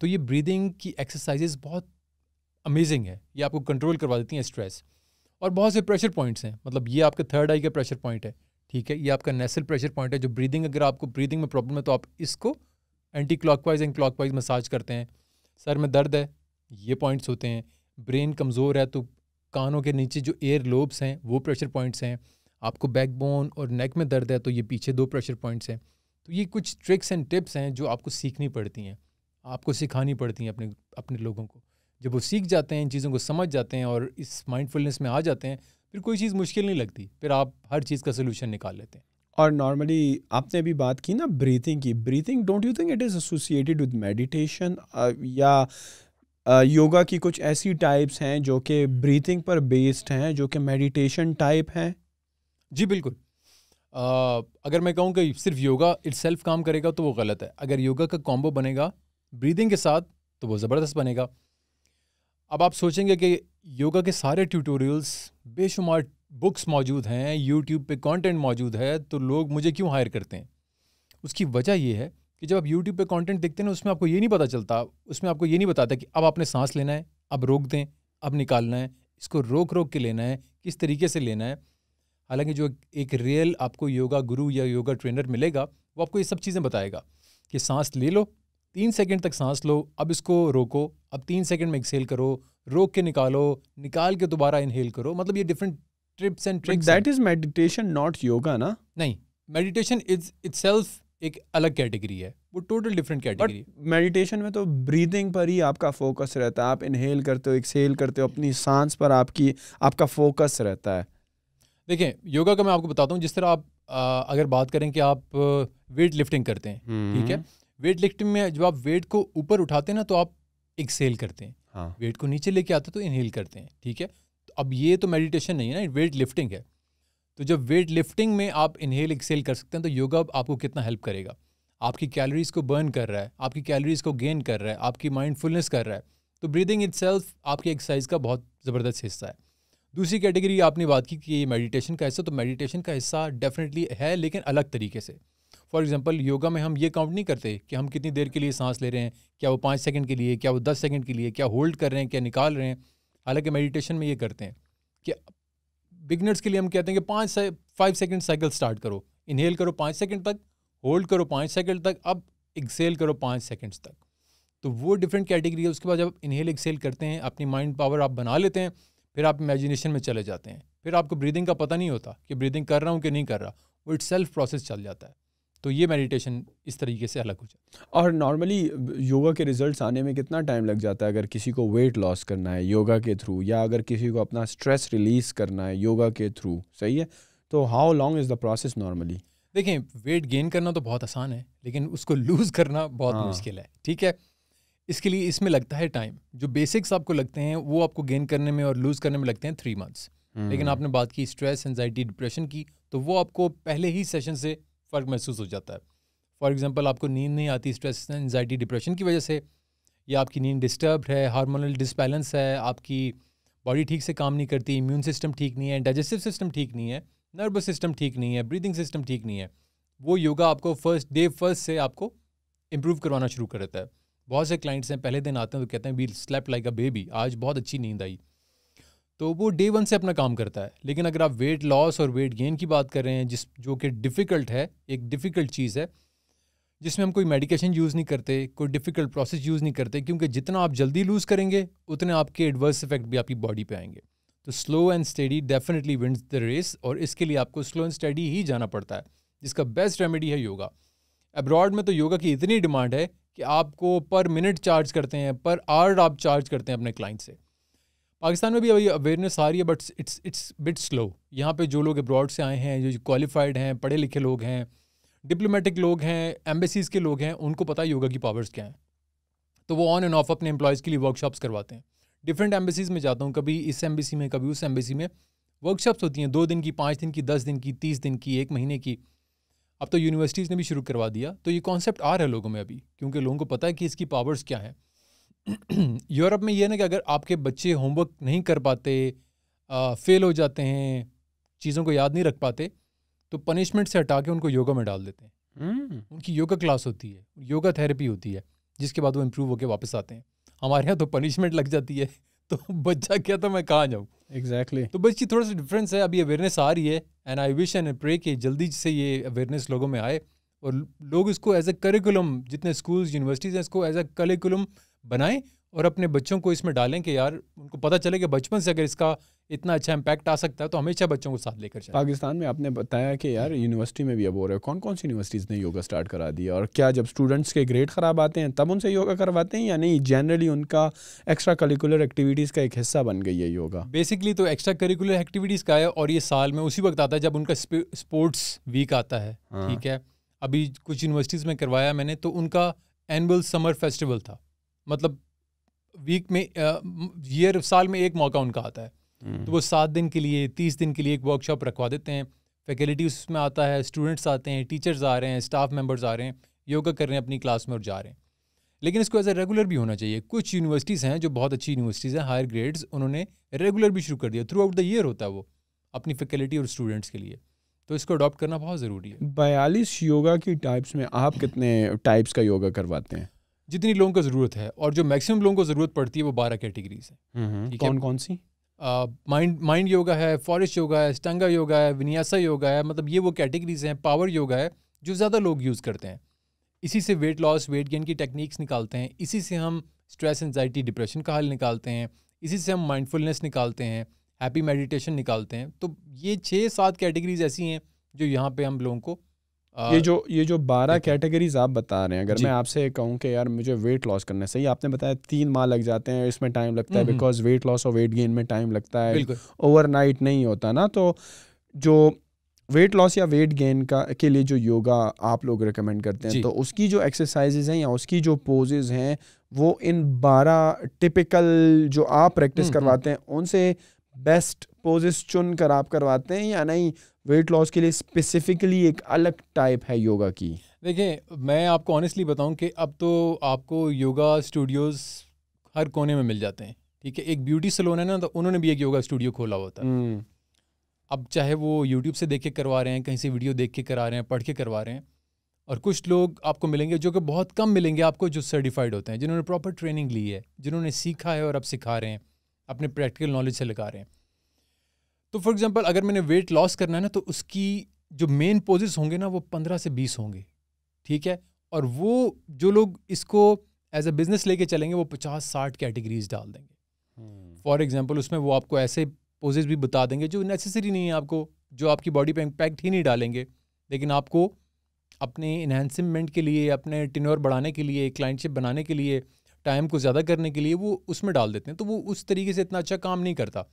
तो ये ब्रीदिंग की एक्सरसाइजेज बहुत अमेजिंग है। ये आपको कंट्रोल करवा देती हैं स्ट्रेस और बहुत से प्रेशर पॉइंट्स हैं। मतलब ये आपके थर्ड आई का प्रेशर पॉइंट है। ठीक है? ये आपका नेसल प्रेशर पॉइंट है। जो ब्रीदिंग अगर आपको ब्रीदिंग में प्रॉब्लम है तो आप इसको anti clockwise and clockwise massage करते हैं। सर में दर्द है, ये पॉइंट्स होते हैं। ब्रेन कमज़ोर है तो कानों के नीचे जो एयर लोब्स हैं, वो प्रेशर पॉइंट्स हैं। आपको बैकबोन और नेक में दर्द है तो ये पीछे दो प्रेशर पॉइंट्स हैं। तो ये कुछ ट्रिक्स एंड टिप्स हैं, जो आपको सीखनी पड़ती हैं। आपको सिखानी पड़ती हैं अपने अपने लोगों को। जब वो सीख जाते हैं, इन चीज़ों को समझ जाते हैं और इस माइंडफुलनेस में आ जाते हैं फिर कोई चीज़ मुश्किल नहीं लगती। फिर आप हर चीज़ का सोल्यूशन निकाल लेते हैं। और नॉर्मली आपने अभी बात की ना ब्रीथिंग की। Breathing don't you think it is associated with meditation या योगा की कुछ ऐसी टाइप्स हैं जो कि ब्रीथिंग पर बेस्ड हैं जो कि मेडिटेशन टाइप हैं? जी बिल्कुल। अगर मैं कहूँ कि सिर्फ़ योगा इट काम करेगा तो वो गलत है। अगर योगा का कॉम्बो बनेगा ब्रीदिंग के साथ तो वो ज़बरदस्त बनेगा। अब आप सोचेंगे कि योगा के सारे ट्यूटोरियल्स बेशुमार बुक्स मौजूद हैं यूट्यूब पे कंटेंट मौजूद है तो लोग मुझे क्यों हायर करते हैं? उसकी वजह यह है कि जब आप यूट्यूब पे कंटेंट देखते हैं ना, उसमें आपको ये नहीं पता चलता, उसमें आपको ये नहीं बताता कि अब आपने सांस लेना है, अब रोक दें, अब निकालना है, इसको रोक रोक के लेना है, किस तरीके से लेना है। हालाँकि जो एक रियल आपको योगा गुरु या योगा ट्रेनर मिलेगा, वो आपको ये सब चीज़ें बताएगा कि सांस ले लो तीन सेकंड तक सांस लो अब इसको रोको अब तीन सेकंड में एक्सेल करो रोक के निकालो निकाल के दोबारा इनहेल करो मतलब ये different trips and tricks that is meditation not yoga ना नहीं मेडिटेशन इज़ इटसेल्फ एक अलग कैटेगरी है वो टोटल डिफरेंट कैटेगरी मेडिटेशन में तो ब्रीदिंग पर ही आपका फोकस रहता है आप इनहेल करते हो एक्सेल करते हो अपनी सांस पर आपकी आपका फोकस रहता है। देखें योगा का मैं आपको बताता हूँ जिस तरह आप आ, अगर बात करें कि आप वेट लिफ्टिंग करते हैं ठीक है? वेट लिफ्टिंग में जब आप वेट को ऊपर उठाते हैं ना तो आप एक्सेल करते हैं। हाँ। वेट को नीचे लेके आते तो इनहेल करते हैं ठीक है? तो अब ये तो मेडिटेशन नहीं है ना वेट लिफ्टिंग है। तो जब वेट लिफ्टिंग में आप इनहेल एक्सेल कर सकते हैं तो योगा आपको कितना हेल्प करेगा? आपकी कैलोरीज को बर्न कर रहा है आपकी कैलोरीज को गेन कर रहा है आपकी माइंडफुलनेस कर रहा है। तो ब्रीदिंग इट आपकी एक्सरसाइज का बहुत ज़बरदस्त हिस्सा है। दूसरी कैटेगरी आपने बात की कि ये मेडिटेशन का हिस्सा तो मेडिटेशन का हिस्सा डेफिनेटली है लेकिन अलग तरीके से। फॉर एग्जांपल योगा में हम ये काउंट नहीं करते कि हम कितनी देर के लिए सांस ले रहे हैं, क्या वो पाँच सेकंड के लिए, क्या वो दस सेकंड के लिए, क्या होल्ड कर रहे हैं, क्या निकाल रहे हैं। हालाँकि मेडिटेशन में ये करते हैं कि बिगनर्स के लिए हम कहते हैं कि पाँच से फाइव सेकेंड साइकिल स्टार्ट करो। इनहेल करो पाँच सेकेंड तक होल्ड करो पाँच सेकेंड तक, अब एक्सेल करो पाँच सेकेंड्स तक। तो वो डिफरेंट कैटेगरी है, उसके बाद जब इनहेल एक्सेल करते हैं, अपनी माइंड पावर आप बना लेते हैं, फिर आप इमेजिनेशन में चले जाते हैं। फिर आपको ब्रीदिंग का पता नहीं होता कि ब्रीदिंग कर रहा हूँ कि नहीं कर रहा। वो इट सेल्फ प्रोसेस चल जाता है। तो ये मेडिटेशन इस तरीके से अलग हो जाता है। और नॉर्मली योगा के रिजल्ट्स आने में कितना टाइम लग जाता है अगर किसी को वेट लॉस करना है योगा के थ्रू या अगर किसी को अपना स्ट्रेस रिलीज़ करना है योगा के थ्रू सही है? तो how long is the process normally देखें वेट गेन करना तो बहुत आसान है लेकिन उसको लूज़ करना बहुत हाँ. मुश्किल है ठीक है? इसके लिए इसमें लगता है टाइम जो बेसिक्स आपको लगते हैं वो आपको गेन करने में और लूज़ करने में लगते हैं थ्री मंथ्स लेकिन हम्म। आपने बात की स्ट्रेस एनजाइटी डिप्रेशन की तो वो आपको पहले ही सेशन से फ़र्क महसूस हो जाता है। फॉर एग्ज़ाम्पल आपको नींद नहीं आती स्ट्रेस एनजाइटी डिप्रेशन की वजह से, या आपकी नींद डिस्टर्ब है हार्मोनल डिसबैलेंस है, आपकी बॉडी ठीक से काम नहीं करती इम्यून सिस्टम ठीक नहीं है डाइजेस्टिव सिस्टम ठीक नहीं है नर्वस सिस्टम ठीक नहीं है ब्रीदिंग सिस्टम ठीक नहीं है, वो योगा आपको फ़र्स्ट डे फ़र्स्ट से आपको इम्प्रूव करवाना शुरू कर देता है। बहुत से क्लाइंट्स हैं, पहले दिन आते हैं तो कहते हैं we sleep like a baby आज बहुत अच्छी नींद आई। तो वो डे वन से अपना काम करता है। लेकिन अगर आप वेट लॉस और वेट गेन की बात कर रहे हैं, जिस, जो कि डिफ़िकल्ट है, एक डिफ़िकल्ट चीज़ है, जिसमें हम कोई मेडिकेशन यूज़ नहीं करते, कोई डिफ़िकल्ट प्रोसेस यूज़ नहीं करते, क्योंकि जितना आप जल्दी लूज़ करेंगे, उतने आपके एडवर्स इफ़ेक्ट भी आपकी बॉडी पे आएँगे। तो slow and steady definitely wins the race और इसके लिए आपको स्लो एंड स्टडी ही जाना पड़ता है, जिसका बेस्ट रेमेडी है योगा अब्रॉड में तो योगा की इतनी डिमांड है कि आपको पर मिनट चार्ज करते हैं पर आवर आप चार्ज करते हैं अपने क्लाइंट से। पाकिस्तान में भी अभी अवेयरनेस आ रही है but it's it's bit slow यहाँ पे जो लोग अब्रॉड से आए हैं, जो क्वालिफाइड हैं पढ़े लिखे लोग हैं डिप्लोमेटिक लोग हैं एम्बेसीज़ के लोग हैं, उनको पता है योगा की पावर्स क्या हैं। तो वो ऑन एंड ऑफ़ अपने एम्प्लॉयज़ के लिए वर्कशॉप्स करवाते हैं। डिफरेंट एम्बेसीज़ में जाता हूँ, कभी इस एम्बेसी में, कभी उस एम्बेसी में। वर्कशॉप्स होती हैं, दो दिन की, पाँच दिन की, दस दिन की, तीस दिन की, एक महीने की। अब तो यूनिवर्सिटीज़ ने भी शुरू करवा दिया। तो ये कॉन्सेप्ट आ रहा है लोगों में अभी, क्योंकि लोगों को पता है कि इसकी पावर्स क्या हैं। यूरोप में ये ना कि अगर आपके बच्चे होमवर्क नहीं कर पाते फेल हो जाते हैं चीज़ों को याद नहीं रख पाते तो पनिशमेंट से हटा के उनको योगा में डाल देते हैं हम्म। उनकी योगा क्लास होती है योगा थेरेपी होती है जिसके बाद वो इम्प्रूव होकर वापस आते हैं हमारे यहाँ तो पनिशमेंट लग जाती है तो बच्चा क्या तो मैं कहाँ जाऊँ एग्जैक्टली exactly. तो बच्ची थोड़ा सा डिफरेंस है अभी अवेयरनेस आ रही है and I wish and pray कि जल्दी से ये अवेयरनेस लोगों में आए और लोग इसको एज ए करिकुलम जितने स्कूल्स यूनिवर्सिटीज़ हैं इसको एज ए करिकुलम बनाएँ और अपने बच्चों को इसमें डालें कि यार उनको पता चले कि बचपन से अगर इसका इतना अच्छा इम्पैक्ट आ सकता है तो हमेशा बच्चों को साथ लेकर पाकिस्तान में आपने बताया कि यार यूनिवर्सिटी में भी अब हो रहे कौन कौन सी यूनिवर्सिटीज़ ने योगा स्टार्ट करा दिया और क्या जब स्टूडेंट्स के ग्रेड ख़राब आते हैं तब उनसे योगा करवाते हैं या नहीं? जनरली उनका एक्स्ट्रा करिकुलर एक्टिविटीज़ का एक हिस्सा बन गई है योगा बेसिकली तो एक्स्ट्रा करिकुलर एक्टिविटीज़ का है और ये साल में उसी वक्त आता है जब उनका स्पोर्ट्स वीक आता है। हाँ। ठीक है? अभी कुछ यूनिवर्सिटीज़ में करवाया मैंने तो उनका एनुअल समर फेस्टिवल था। मतलब वीक में ईयर साल में एक मौका उनका आता है। हम्म। तो वो सात दिन के लिए तीस दिन के लिए एक वर्कशॉप रखवा देते हैं। फैकल्टी उसमें आता है स्टूडेंट्स आते हैं टीचर्स आ रहे हैं स्टाफ मेंबर्स आ रहे हैं योगा कर रहे हैं अपनी क्लास में और जा रहे हैं। लेकिन इसको एज ए रेगुलर भी होना चाहिए। कुछ यूनिवर्सिटीज़ हैं जो बहुत अच्छी यूनिवर्सिटीज़ हैं हायर ग्रेड्स उन्होंने रेगुलर भी शुरू कर दिया। थ्रू आउट द ईयर होता है वो अपनी फैकल्टी और स्टूडेंट्स के लिए। तो इसको अडॉप्ट करना बहुत ज़रूरी है। बयालीस योगा की टाइप्स में आप कितने टाइप्स का योगा करवाते हैं? जितनी लोगों को ज़रूरत है और जो मैक्सिमम लोगों को ज़रूरत पड़ती है वो बारह कैटेगरीज है। कौन कौन सी माइंड माइंड योगा है फॉरेस्ट योगा है स्टंगा योगा है विन्यासा योगा है मतलब ये वो कैटेगरीज हैं पावर योगा है जो ज़्यादा लोग यूज़ करते हैं। इसी से वेट लॉस वेट गेन की टेक्निक्स निकालते हैं इसी से हम स्ट्रेस एनजाइटी डिप्रेशन का हल निकालते हैं इसी से हम माइंडफुलनेस निकालते हैं हैप्पी मेडिटेशन निकालते हैं। तो ये छः सात कैटेगरीज ऐसी हैं जो यहाँ पे हम लोगों को ये जो ये जो बारह कैटेगरीज आप बता रहे हैं अगर मैं आपसे कहूँ कि यार मुझे वेट लॉस करना है सही आपने बताया तीन माह लग जाते हैं इसमें टाइम लगता है बिकॉज़ वेट लॉस और वेट गेन में टाइम लगता है। ओवरनाइट नहीं होता ना तो जो वेट लॉस या वेट गेन का के लिए जो योगा आप लोग रिकमेंड करते हैं तो उसकी जो एक्सरसाइजेज हैं या उसकी जो पोजेज हैं वो इन बारह टिपिकल जो आप प्रैक्टिस हम्म, करवाते हैं उनसे बेस्ट पोजेस चुन कर आप करवाते हैं या नहीं? वेट लॉस के लिए स्पेसिफिकली एक अलग टाइप है योगा की। देखिए मैं आपको ऑनेस्टली बताऊँ कि अब तो आपको योगा स्टूडियोज़ हर कोने में मिल जाते हैं ठीक है? एक ब्यूटी सलोन है ना तो उन्होंने भी एक योगा स्टूडियो खोला होता है। हम्म, अब चाहे वो यूट्यूब से देख के करवा रहे हैं कहीं से वीडियो देख के करा रहे हैं पढ़ के करवा रहे हैं और कुछ लोग आपको मिलेंगे जो कि बहुत कम मिलेंगे आपको जो सर्टिफाइड होते हैं जिन्होंने प्रॉपर ट्रेनिंग ली है जिन्होंने सीखा है और अब सिखा रहे हैं अपने प्रैक्टिकल नॉलेज से लगा रहे हैं। तो फॉर एग्जांपल अगर मैंने वेट लॉस करना है ना तो उसकी जो मेन पोजेस होंगे ना वो पंद्रह से बीस होंगे। ठीक है? और वो जो लोग इसको एज अ बिज़नेस लेके चलेंगे वो पचास साठ कैटेगरीज डाल देंगे। फॉर एग्ज़ाम्पल उसमें वो आपको ऐसे पोजेस भी बता देंगे जो नेसेसरी नहीं है आपको जो आपकी बॉडी पे इम्पैक्ट ही नहीं डालेंगे। लेकिन आपको अपने इन्हेंसमेंट के लिए अपने टिनोर बढ़ाने के लिए क्लाइंटशिप बनाने के लिए टाइम को ज़्यादा करने के लिए वो उसमें डाल देते हैं। तो वो उस तरीके से इतना अच्छा काम नहीं करता।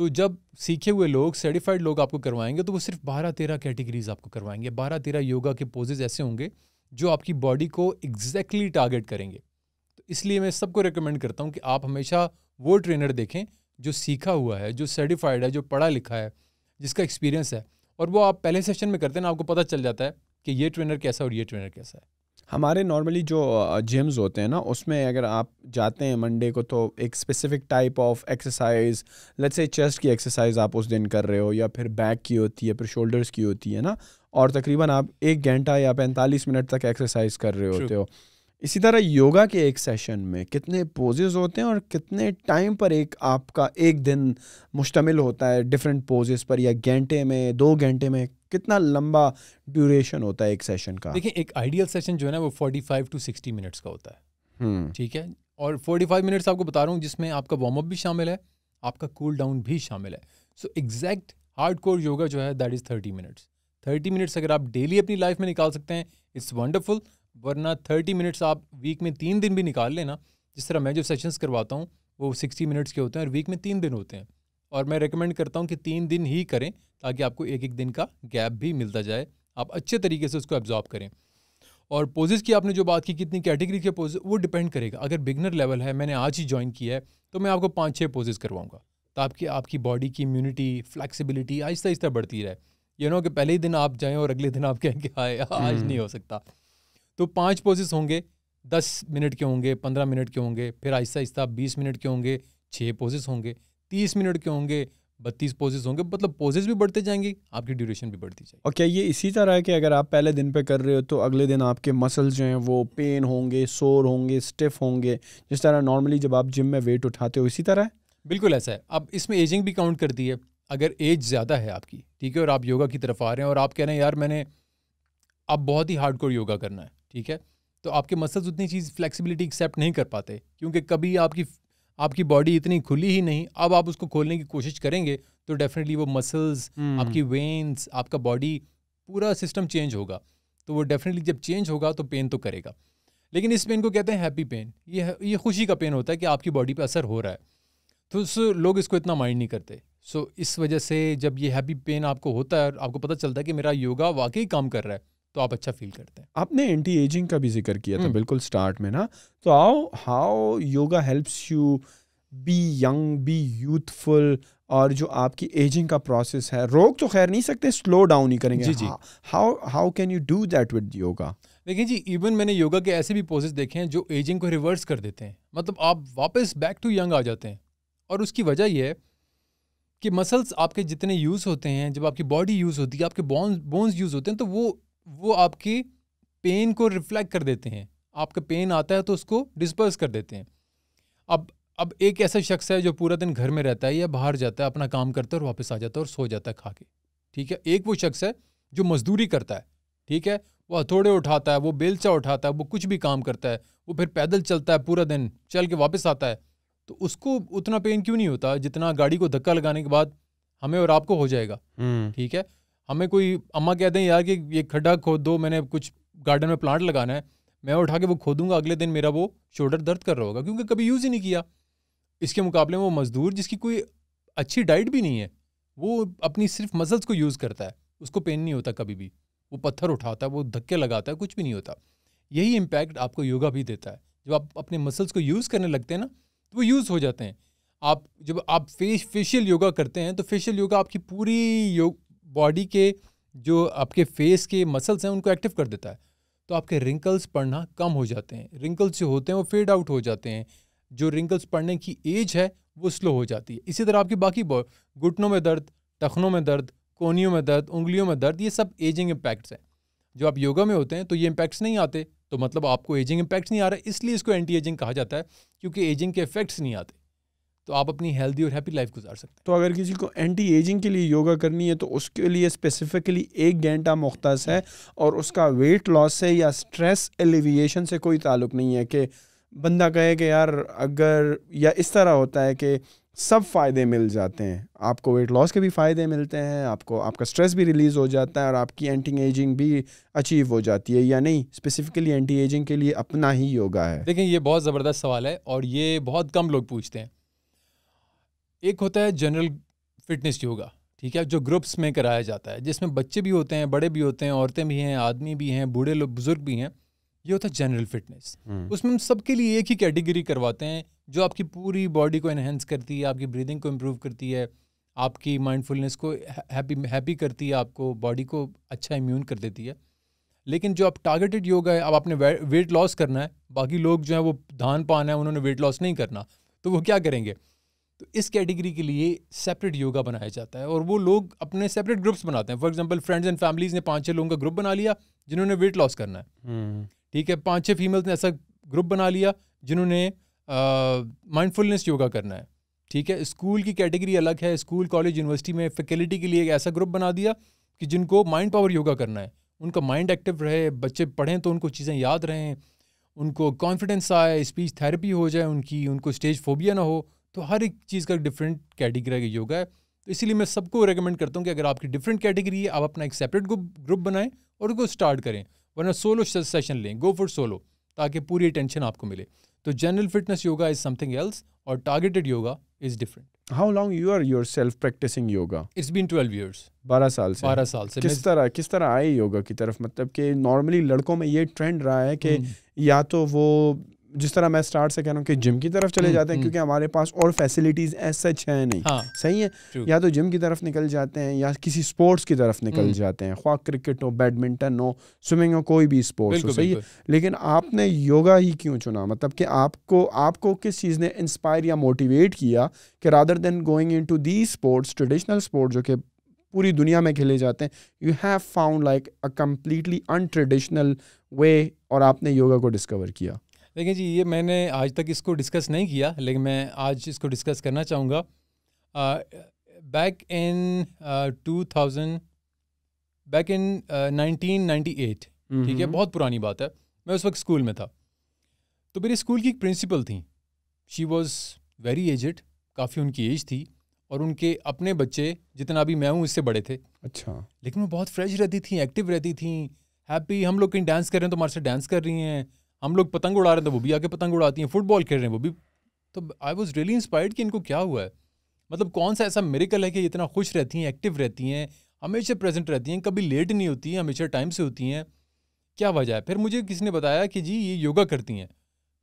तो जब सीखे हुए लोग सर्टिफाइड लोग आपको करवाएँगे तो वो सिर्फ़ बारह तेरह कैटेगरीज आपको करवाएँगे। बारह तेरह योगा के पोजेज ऐसे होंगे, जो आपकी बॉडी को एग्जैक्टली exactly टारगेट करेंगे। तो इसलिए मैं सबको रिकमेंड करता हूँ कि आप हमेशा वो ट्रेनर देखें, जो सीखा हुआ है, जो सर्टिफाइड है, जो पढ़ा लिखा है, जिसका एक्सपीरियंस है। और वो आप पहले सेशन में करते हैं ना आपको पता चल जाता है कि ये ट्रेनर कैसा और ये ट्रेनर कैसा है। हमारे नॉर्मली जो जिम्स होते हैं ना उसमें अगर आप जाते हैं मंडे को तो एक specific type of exercise let's say chest की एक्सरसाइज आप उस दिन कर रहे हो या फिर बैक की होती है फिर शोल्डर्स की होती है ना और तकरीबन आप एक घंटा या पैंतालीस मिनट तक एक्सरसाइज कर रहे होते हो। इसी तरह योगा के एक सेशन में कितने पोजेज होते हैं और कितने टाइम पर एक आपका एक दिन मुश्तमिल होता है डिफरेंट पोजेज पर या घंटे में दो घंटे में कितना लंबा ड्यूरेशन होता है एक सेशन का? देखिए एक आइडियल सेशन जो है ना वो 45 टू 60 मिनट्स का होता है। हम्म। ठीक है? और 45 मिनट्स आपको बता रहा हूँ जिसमें आपका वार्म अप भी शामिल है आपका कूल डाउन भी शामिल है। So exact hard core yoga जो है दैट इज़ 30 मिनट्स 30 मिनट्स अगर आप डेली अपनी लाइफ में निकाल सकते हैं इट्स वंडरफुल वरना 30 मिनट्स आप वीक में तीन दिन भी निकाल लेना जिस तरह मैं जो सेशंस करवाता हूँ वो 60 मिनट्स के होते हैं और वीक में तीन दिन होते हैं। और मैं रिकमेंड करता हूँ कि तीन दिन ही करें ताकि आपको एक एक दिन का गैप भी मिलता जाए। आप अच्छे तरीके से उसको एब्जॉर्ब करें। और पोजेज़ की आपने जो बात की कितनी कैटेगरी के पोजेज वो डिपेंड करेगा। अगर बिगनर लेवल है मैंने आज ही ज्वाइन किया है तो मैं आपको पाँच छः पोजेज़ करवाऊँगा। ताकि आपकी बॉडी की इम्यूनिटी फ्लैक्सिबिलिटी आहिस्ता आहिस्ता बढ़ती रहे। यू नो कि पहले ही दिन आप जाएँ और अगले दिन आप कहें कि हाय आज नहीं हो सकता। तो पाँच पोजेस होंगे। दस मिनट के होंगे पंद्रह मिनट के होंगे फिर आहिस्ता आहिस्ता बीस मिनट के होंगे छः पोजेस होंगे। तीस मिनट के होंगे बत्तीस पोजेस होंगे मतलब पोजेस भी बढ़ते जाएँगे आपकी ड्यूरेशन भी बढ़ती जाएगी। और क्या ये इसी तरह है कि अगर आप पहले दिन पे कर रहे हो तो अगले दिन आपके मसल्स जो हैं वो पेन होंगे सोर होंगे स्टिफ होंगे जिस तरह नॉर्मली जब आप जिम में वेट उठाते हो इसी तरह है? बिल्कुल ऐसा है। अब इसमें एजिंग भी काउंट करती है। अगर एज ज़्यादा है आपकी ठीक है और आप योगा की तरफ़ आ रहे हैं और आप कह रहे हैं यार मैंने अब बहुत ही हार्डकोर योगा करना है ठीक है तो आपके मसल्स उतनी चीज़ फ्लेक्सिबिलिटी एक्सेप्ट नहीं कर पाते क्योंकि कभी आपकी आपकी बॉडी इतनी खुली ही नहीं अब आप उसको खोलने की कोशिश करेंगे तो डेफिनेटली वो मसल्स आपकी वेन्स आपका बॉडी पूरा सिस्टम चेंज होगा। तो वो डेफिनेटली जब चेंज होगा तो पेन तो करेगा। लेकिन इस पेन को कहते हैं हैप्पी पेन ये ये खुशी का पेन होता है कि आपकी बॉडी पे असर हो रहा है। तो उस लोग इसको इतना माइंड नहीं करते। सो इस वजह से जब ये हैप्पी पेन आपको होता है आपको पता चलता है कि मेरा योगा वाकई काम कर रहा है। तो आप अच्छा फील करते हैं। आपने एंटी एजिंग का भी ज़िक्र किया था हम्म। बिल्कुल स्टार्ट में ना? तो how how yoga helps you be young be youthful और जो आपकी एजिंग का प्रोसेस है रोक तो खैर नहीं सकते स्लो डाउन ही करेंगे। जी, जी। How how can you do that with yoga देखिए जी इवन मैंने योगा के ऐसे भी पोजेस देखे हैं जो एजिंग को रिवर्स कर देते हैं। मतलब आप वापस बैक टू यंग आ जाते हैं। और उसकी वजह यह है कि मसल्स आपके जितने यूज़ होते हैं जब आपकी बॉडी यूज़ होती है आपके बोन्स बोन्स यूज़ होते हैं तो वो वो आपकी पेन को रिफ्लेक्ट कर देते हैं। आपका पेन आता है तो उसको डिस्पर्स कर देते हैं। अब अब एक ऐसा शख्स है जो पूरा दिन घर में रहता है या बाहर जाता है अपना काम करता है और वापस आ जाता है और सो जाता है खा के। ठीक है? एक वो शख्स है जो मजदूरी करता है। ठीक है? वो हथौड़े उठाता है वो बेलचा उठाता है वो कुछ भी काम करता है वो फिर पैदल चलता है पूरा दिन चल के वापस आता है। तो उसको उतना पेन क्यों नहीं होता? जितना गाड़ी को धक्का लगाने के बाद हमें और आपको हो जाएगा। ठीक है? हमें कोई अम्मा कहते हैं, यार कि ये खड्डा खोद दो, मैंने कुछ गार्डन में प्लांट लगाना है, मैं उठा के वो खोदूँगा, अगले दिन मेरा वो शोल्डर दर्द कर रहा होगा, क्योंकि कभी यूज़ ही नहीं किया। इसके मुकाबले में वो मजदूर, जिसकी कोई अच्छी डाइट भी नहीं है, वो अपनी सिर्फ़ मसल्स को यूज़ करता है, उसको पेन नहीं होता कभी भी। वो पत्थर उठाता है, वो धक्के लगाता है, कुछ भी नहीं होता। यही इम्पैक्ट आपको योगा भी देता है। जब आप अपने मसल्स को यूज़ करने लगते हैं ना तो वो यूज़ हो जाते हैं। आप, जब आप फेस फेशियल योगा करते हैं तो फेशियल योगा आपकी पूरी योग बॉडी के जो आपके फेस के मसल्स हैं, उनको एक्टिव कर देता है। तो आपके रिंकल्स पड़ना कम हो जाते हैं। रिंकल्स जो होते हैं, वो फेड आउट हो जाते हैं। जो रिंकल्स पड़ने की एज है, वो स्लो हो जाती है। इसी तरह आपकी बाकी घुटनों में दर्द टखनों में दर्द कोनियों में दर्द, उंगलियों में दर्द, ये सब एजिंग इम्पैक्ट्स हैं। जो आप योगा में होते हैं तो ये इम्पैक्ट्स नहीं आते। तो मतलब आपको एजिंग इम्पैक्ट्स नहीं आ रहा इसलिए इसको एंटी एजिंग कहा जाता है, क्योंकि एजिंग के इफेक्ट्स नहीं आते। तो आप अपनी हेल्दी और हैप्पी लाइफ गुजार सकते हैं। तो अगर किसी को एंटी एजिंग के लिए योगा करनी है तो उसके लिए स्पेसिफिकली एक घंटा मुख्त है और उसका वेट लॉस से या स्ट्रेस एलिविएशन से कोई ताल्लुक नहीं है कि बंदा कहे कि यार अगर या इस तरह होता है कि सब फ़ायदे मिल जाते हैं। आपको वेट लॉस के भी फ़ायदे मिलते हैं आपको आपका स्ट्रेस भी रिलीज़ हो जाता है और आपकी एंटी एजिंग भी अचीव हो जाती है। या नहीं स्पेसिफिकली एंटी एजिंग के लिए अपना ही योगा है। देखिए ये बहुत ज़बरदस्त सवाल है और ये बहुत कम लोग पूछते हैं। एक होता है जनरल फिटनेस योगा ठीक है जो ग्रुप्स में कराया जाता है जिसमें बच्चे भी होते हैं बड़े भी होते हैं औरतें भी हैं आदमी भी हैं बूढ़े लोग बुज़ुर्ग भी हैं ये होता है जनरल फिटनेस हम्म। उसमें हम सबके लिए एक ही कैटेगरी करवाते हैं जो आपकी पूरी बॉडी को इन्हेंस करती है आपकी ब्रीदिंग को इम्प्रूव करती है आपकी माइंडफुलनेस को हैप्पी हैप्पी करती है आपको बॉडी को अच्छा इम्यून कर देती है। लेकिन जो आप टारगेटेड योगा है अब आपने वेट लॉस करना है बाकी लोग जो है वो धान पान है उन्होंने वेट लॉस नहीं करना तो वो क्या करेंगे? तो इस कैटेगरी के लिए सेपरेट योगा बनाया जाता है और वो लोग अपने सेपरेट ग्रुप्स बनाते हैं। For example friends and families ने पाँच छह लोगों का ग्रुप बना लिया जिन्होंने वेट लॉस करना है। हम्म। ठीक है पाँच छह फीमेल्स ने ऐसा ग्रुप बना लिया जिन्होंने माइंडफुलनेस योगा करना है। ठीक है स्कूल की कैटेगरी अलग है। स्कूल कॉलेज यूनिवर्सिटी में फैकल्टी के लिए एक ऐसा ग्रुप बना दिया कि जिनको माइंड पावर योगा करना है। उनका माइंड एक्टिव रहे बच्चे पढ़ें तो उनको चीज़ें याद रहें उनको कॉन्फिडेंस आए स्पीच थेरेपी हो जाए उनकी उनको स्टेज फोबिया ना हो। तो हर एक चीज़ का डिफरेंट कैटेगरी का योगा है। तो इसीलिए मैं सबको रेकमेंड करता हूँ कि अगर आपकी डिफरेंट कैटेगरी है आप अपना एक सेपरेट ग्रुप बनाएँ और उसको स्टार्ट करें वरना सोलो सेशन लें। गो फॉर सोलो ताकि पूरी अटेंशन आपको मिले। तो general fitness yoga is something else और targeted yoga is different how long you are yourself practising yoga it's been twelve years बारह साल से। बारह साल से। किस तरह किस तरह आए योगा की तरफ़? मतलब कि नॉर्मली लड़कों में ये ट्रेंड रहा है कि हम्म। या तो वो जिस तरह मैं स्टार्ट से कह रहा हूँ कि जिम की तरफ़ चले हम्म, जाते हैं हम्म। क्योंकि हमारे पास और फैसिलिटीज़ ऐसा सच है नहीं। हाँ, सही है? या तो जिम की तरफ़ निकल जाते हैं या किसी स्पोर्ट्स की तरफ़ निकल हम्म। जाते हैं ख्वा क्रिकेट हो बैडमिंटन हो स्विमिंग हो कोई भी स्पोर्ट्स हो सही है? लेकिन आपने योगा ही क्यों चुना? मतलब कि आपको आपको किस चीज़ ने इंस्पायर या मोटिवेट किया कि rather than going into the sports traditional sport जो कि पूरी दुनिया में खेले जाते हैं you have found like a completely untraditional way और आपने योगा को डिस्कवर किया। देखिए जी ये मैंने आज तक इसको डिस्कस नहीं किया लेकिन मैं आज इसको डिस्कस करना चाहूँगा। Back in two thousand back in nineteen ninety eight ठीक है बहुत पुरानी बात है। मैं उस वक्त स्कूल में था। तो मेरे स्कूल की एक प्रिंसिपल थी। शी वॉज़ वेरी एजड काफ़ी उनकी एज थी और उनके अपने बच्चे जितना अभी मैं हूँ इससे बड़े थे। अच्छा। लेकिन वो बहुत फ्रेश रहती थी एक्टिव रहती थी। हैप्पी हम लोग कहीं डांस कर रहे हैं तो हमारे साथ डांस कर रही हैं। हम लोग पतंग उड़ा रहे थे वो भी आके पतंग उड़ाती हैं फुटबॉल खेल रहे हैं वो भी। तो आई वॉज़ रियली इंस्पायर्ड कि इनको क्या हुआ है। मतलब कौन सा ऐसा मेरिकल है कि इतना खुश रहती हैं एक्टिव रहती हैं हमेशा प्रेजेंट रहती हैं कभी लेट नहीं होती हैं हमेशा टाइम से होती हैं। क्या वजह है? फिर मुझे किसी ने बताया कि जी ये योगा करती हैं।